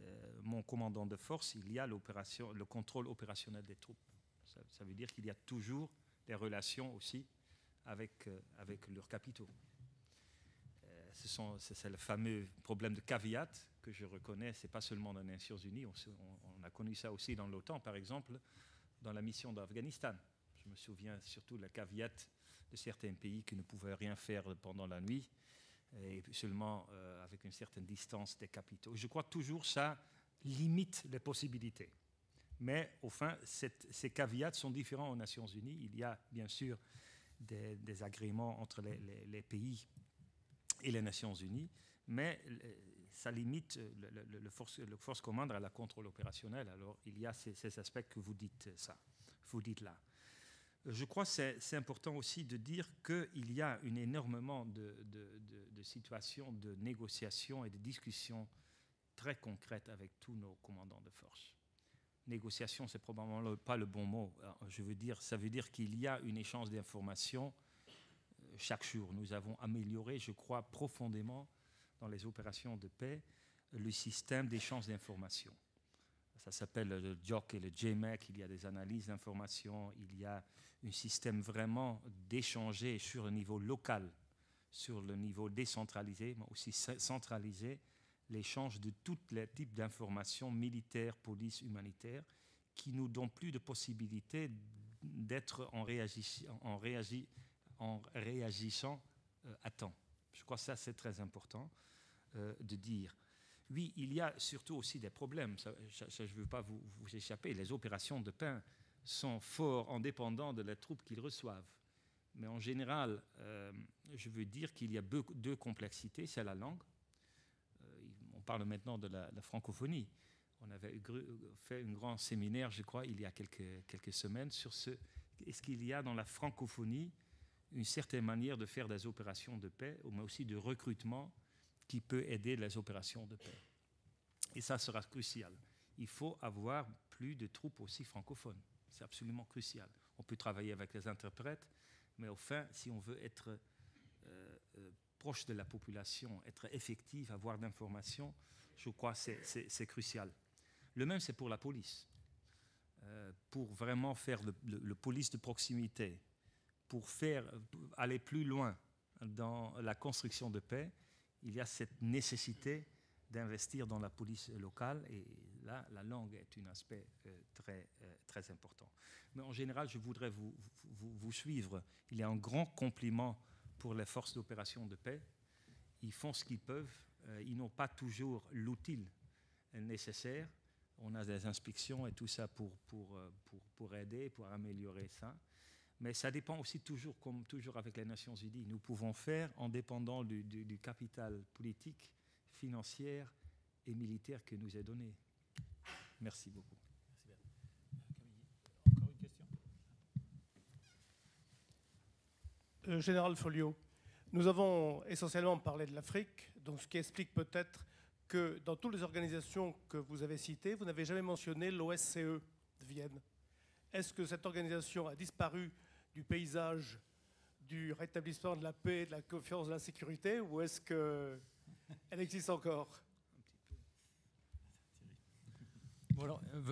euh, mon commandant de force, il y a le contrôle opérationnel des troupes. Ça, veut dire qu'il y a toujours des relations aussi avec, euh, avec leurs capitaux. Euh, c'est le fameux problème de caveat que je reconnais, ce n'est pas seulement dans les Nations Unies, on, a connu ça aussi dans l'OTAN, par exemple, dans la mission d'Afghanistan. Je me souviens surtout de la caveat de certains pays qui ne pouvaient rien faire pendant la nuit, et seulement euh, avec une certaine distance des capitaux. Je crois toujours ça limite les possibilités. Mais au fin, ces caveats sont différents aux Nations Unies. Il y a bien sûr des, agréments entre les, pays et les Nations Unies, mais ça limite le, le, force, le commande à la contrôle opérationnel. Alors il y a ces, aspects que vous dites ça, vous dites là. Je crois que c'est important aussi de dire qu'il y a une énormément de, de situations de négociations et de discussions très concrètes avec tous nos commandants de force négociation, c'est probablement pas le bon mot. Je veux dire, ça veut dire qu'il y a une échange d'informations chaque jour. Nous avons amélioré, je crois, profondément dans les opérations de paix le système d'échange d'informations. Ça s'appelle le JOC et le JMEC. Il y a des analyses d'informations. Il y a un système vraiment d'échanger sur le niveau local, sur le niveau décentralisé, mais aussi centralisé, l'échange de tous les types d'informations militaires, police, humanitaires, qui nous donnent plus de possibilités d'être en, réagi en, réagi en réagissant euh, à temps. Je crois que ça, c'est très important euh, de dire. Oui, il y a surtout aussi des problèmes, je ne veux pas vous, échapper. Les opérations de pain sont fort indépendants de la troupe qu'ils reçoivent. Mais en général, euh, je veux dire qu'il y a deux complexités, c'est la langue parle maintenant de la, francophonie. On avait fait un grand séminaire, je crois, il y a quelques, quelques semaines sur ce est-ce qu'il y a dans la francophonie une certaine manière de faire des opérations de paix, mais aussi de recrutement qui peut aider les opérations de paix. Et ça sera crucial. Il faut avoir plus de troupes aussi francophones. C'est absolument crucial. On peut travailler avec les interprètes, mais au fin, si on veut être proche de la population, être effectif, avoir d'informations, je crois que c'est crucial. Le même, c'est pour la police. Euh, pour vraiment faire le, police de proximité, pour faire aller plus loin dans la construction de paix, il y a cette nécessité d'investir dans la police locale et là, la langue est un aspect euh, très, euh, très important. Mais en général, je voudrais vous, vous, vous, suivre. Il y a un grand compliment pour les forces d'opération de paix. Ils font ce qu'ils peuvent. ils n'ont pas toujours l'outil nécessaire on a des inspections et tout ça pour, pour, euh, pour, pour, aider, pour améliorer ça. Mais ça dépend aussi toujours, comme toujours avec les Nations Unies, nous pouvons faire en dépendant du, du, capital politique, financier et militaire que nous est donné. Merci beaucoup. Encore une question euh, Général Folio, nous avons essentiellement parlé de l'Afrique, donc ce qui explique peut-être que dans toutes les organisations que vous avez citées, vous n'avez jamais mentionné l'OSCE de Vienne. Est-ce que cette organisation a disparu du paysage du rétablissement de la paix, de la confiance, de la sécurité, ou est-ce qu'elle existe encore?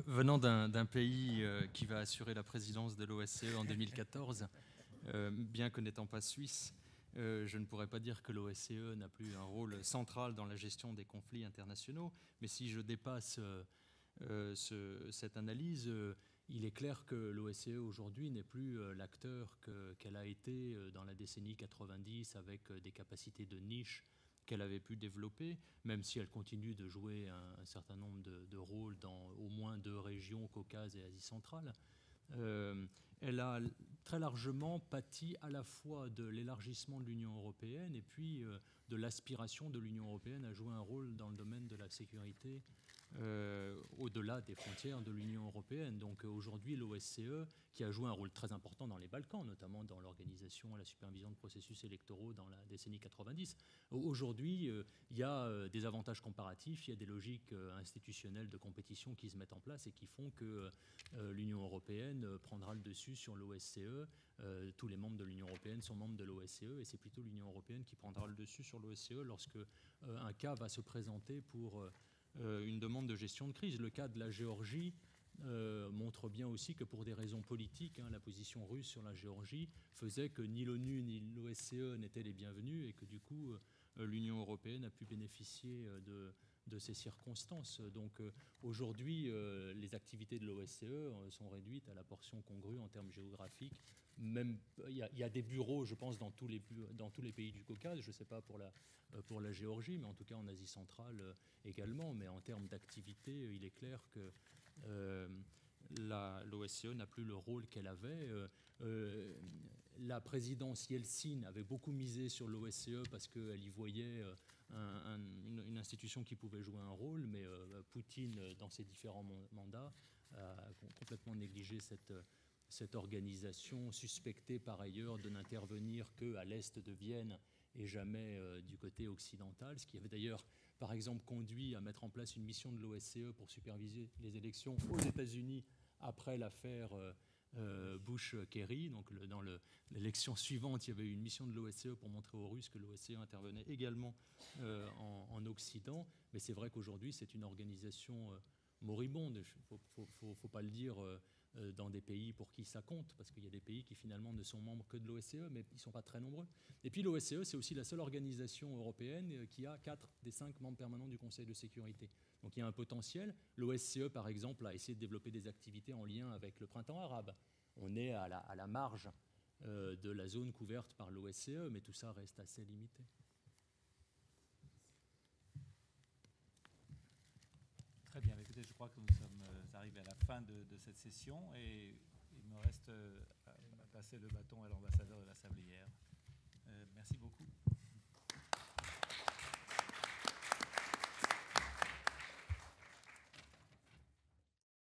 Venant d'un pays euh, qui va assurer la présidence de l'OSCE en *laughs* 2014, euh, bien que n'étant pas suisse, euh, je ne pourrais pas dire que l'OSCE n'a plus un rôle central dans la gestion des conflits internationaux, mais si je dépasse euh, cette analyse, il est clair que l'OSCE aujourd'hui n'est plus l'acteur qu'elle a été dans la décennie 90 avec des capacités de niche qu'elle avait pu développer, même si elle continue de jouer un, certain nombre de, rôles dans au moins deux régions, Caucase et Asie centrale elle a très largement pâti à la fois de l'élargissement de l'Union européenne et puis euh, de l'aspiration de l'Union européenne à jouer un rôle dans le domaine de la sécurité euh, au-delà des frontières de l'Union européenne. Donc euh, aujourd'hui, l'OSCE, qui a joué un rôle très important dans les Balkans, notamment dans l'organisation et la supervision de processus électoraux dans la décennie 90, aujourd'hui, euh, il y a des avantages comparatifs, il y a des logiques institutionnelles de compétition qui se mettent en place et qui font que l'Union européenne prendra le dessus sur l'OSCE. tous les membres de l'Union européenne sont membres de l'OSCE et c'est plutôt l'Union européenne qui prendra le dessus sur l'OSCE lorsque un cas va se présenter pour une demande de gestion de crise. Le cas de la Géorgie euh, montre bien aussi que pour des raisons politiques, hein, la position russe sur la Géorgie faisait que ni l'ONU ni l'OSCE n'étaient les bienvenus et que du coup euh, l'Union européenne a pu bénéficier de ces circonstances. Donc aujourd'hui, les activités de l'OSCE sont réduites à la portion congrue en termes géographiques. Il y, a des bureaux, je pense, dans tous les, pays du Caucase. Je ne sais pas pour la, euh, pour la Géorgie, mais en tout cas en Asie centrale euh, également. Mais en termes d'activité, euh, il est clair que l'OSCE n'a plus le rôle qu'elle avait. la présidence Yeltsin avait beaucoup misé sur l'OSCE parce qu'elle y voyait une, institution qui pouvait jouer un rôle, mais Poutine, dans ses différents mandats, a complètement négligé cette, cette organisation, suspectée par ailleurs de n'intervenir qu'à l'est de Vienne et jamais euh, du côté occidental, ce qui avait d'ailleurs, par exemple, conduit à mettre en place une mission de l'OSCE pour superviser les élections aux États-Unis après l'affaire euh, euh, Bush-Kerry. Donc, dans l'élection suivante, il y avait eu une mission de l'OSCE pour montrer aux Russes que l'OSCE intervenait également en, en, Occident. Mais c'est vrai qu'aujourd'hui, c'est une organisation moribonde. Il ne faut, pas le dire dans des pays pour qui ça compte, parce qu'il y a des pays qui finalement ne sont membres que de l'OSCE, mais ils ne sont pas très nombreux. Et puis l'OSCE, c'est aussi la seule organisation européenne euh, qui a quatre des cinq membres permanents du Conseil de sécurité. Donc il y a un potentiel. L'OSCE, par exemple, a essayé de développer des activités en lien avec le printemps arabe. On est à la, à la marge euh, de la zone couverte par l'OSCE, mais tout ça reste assez limité. je crois que nous sommes euh, arrivés à la fin de, cette session et il me reste euh, à, passer le bâton à l'ambassadeur de la Sablière. Euh, merci beaucoup.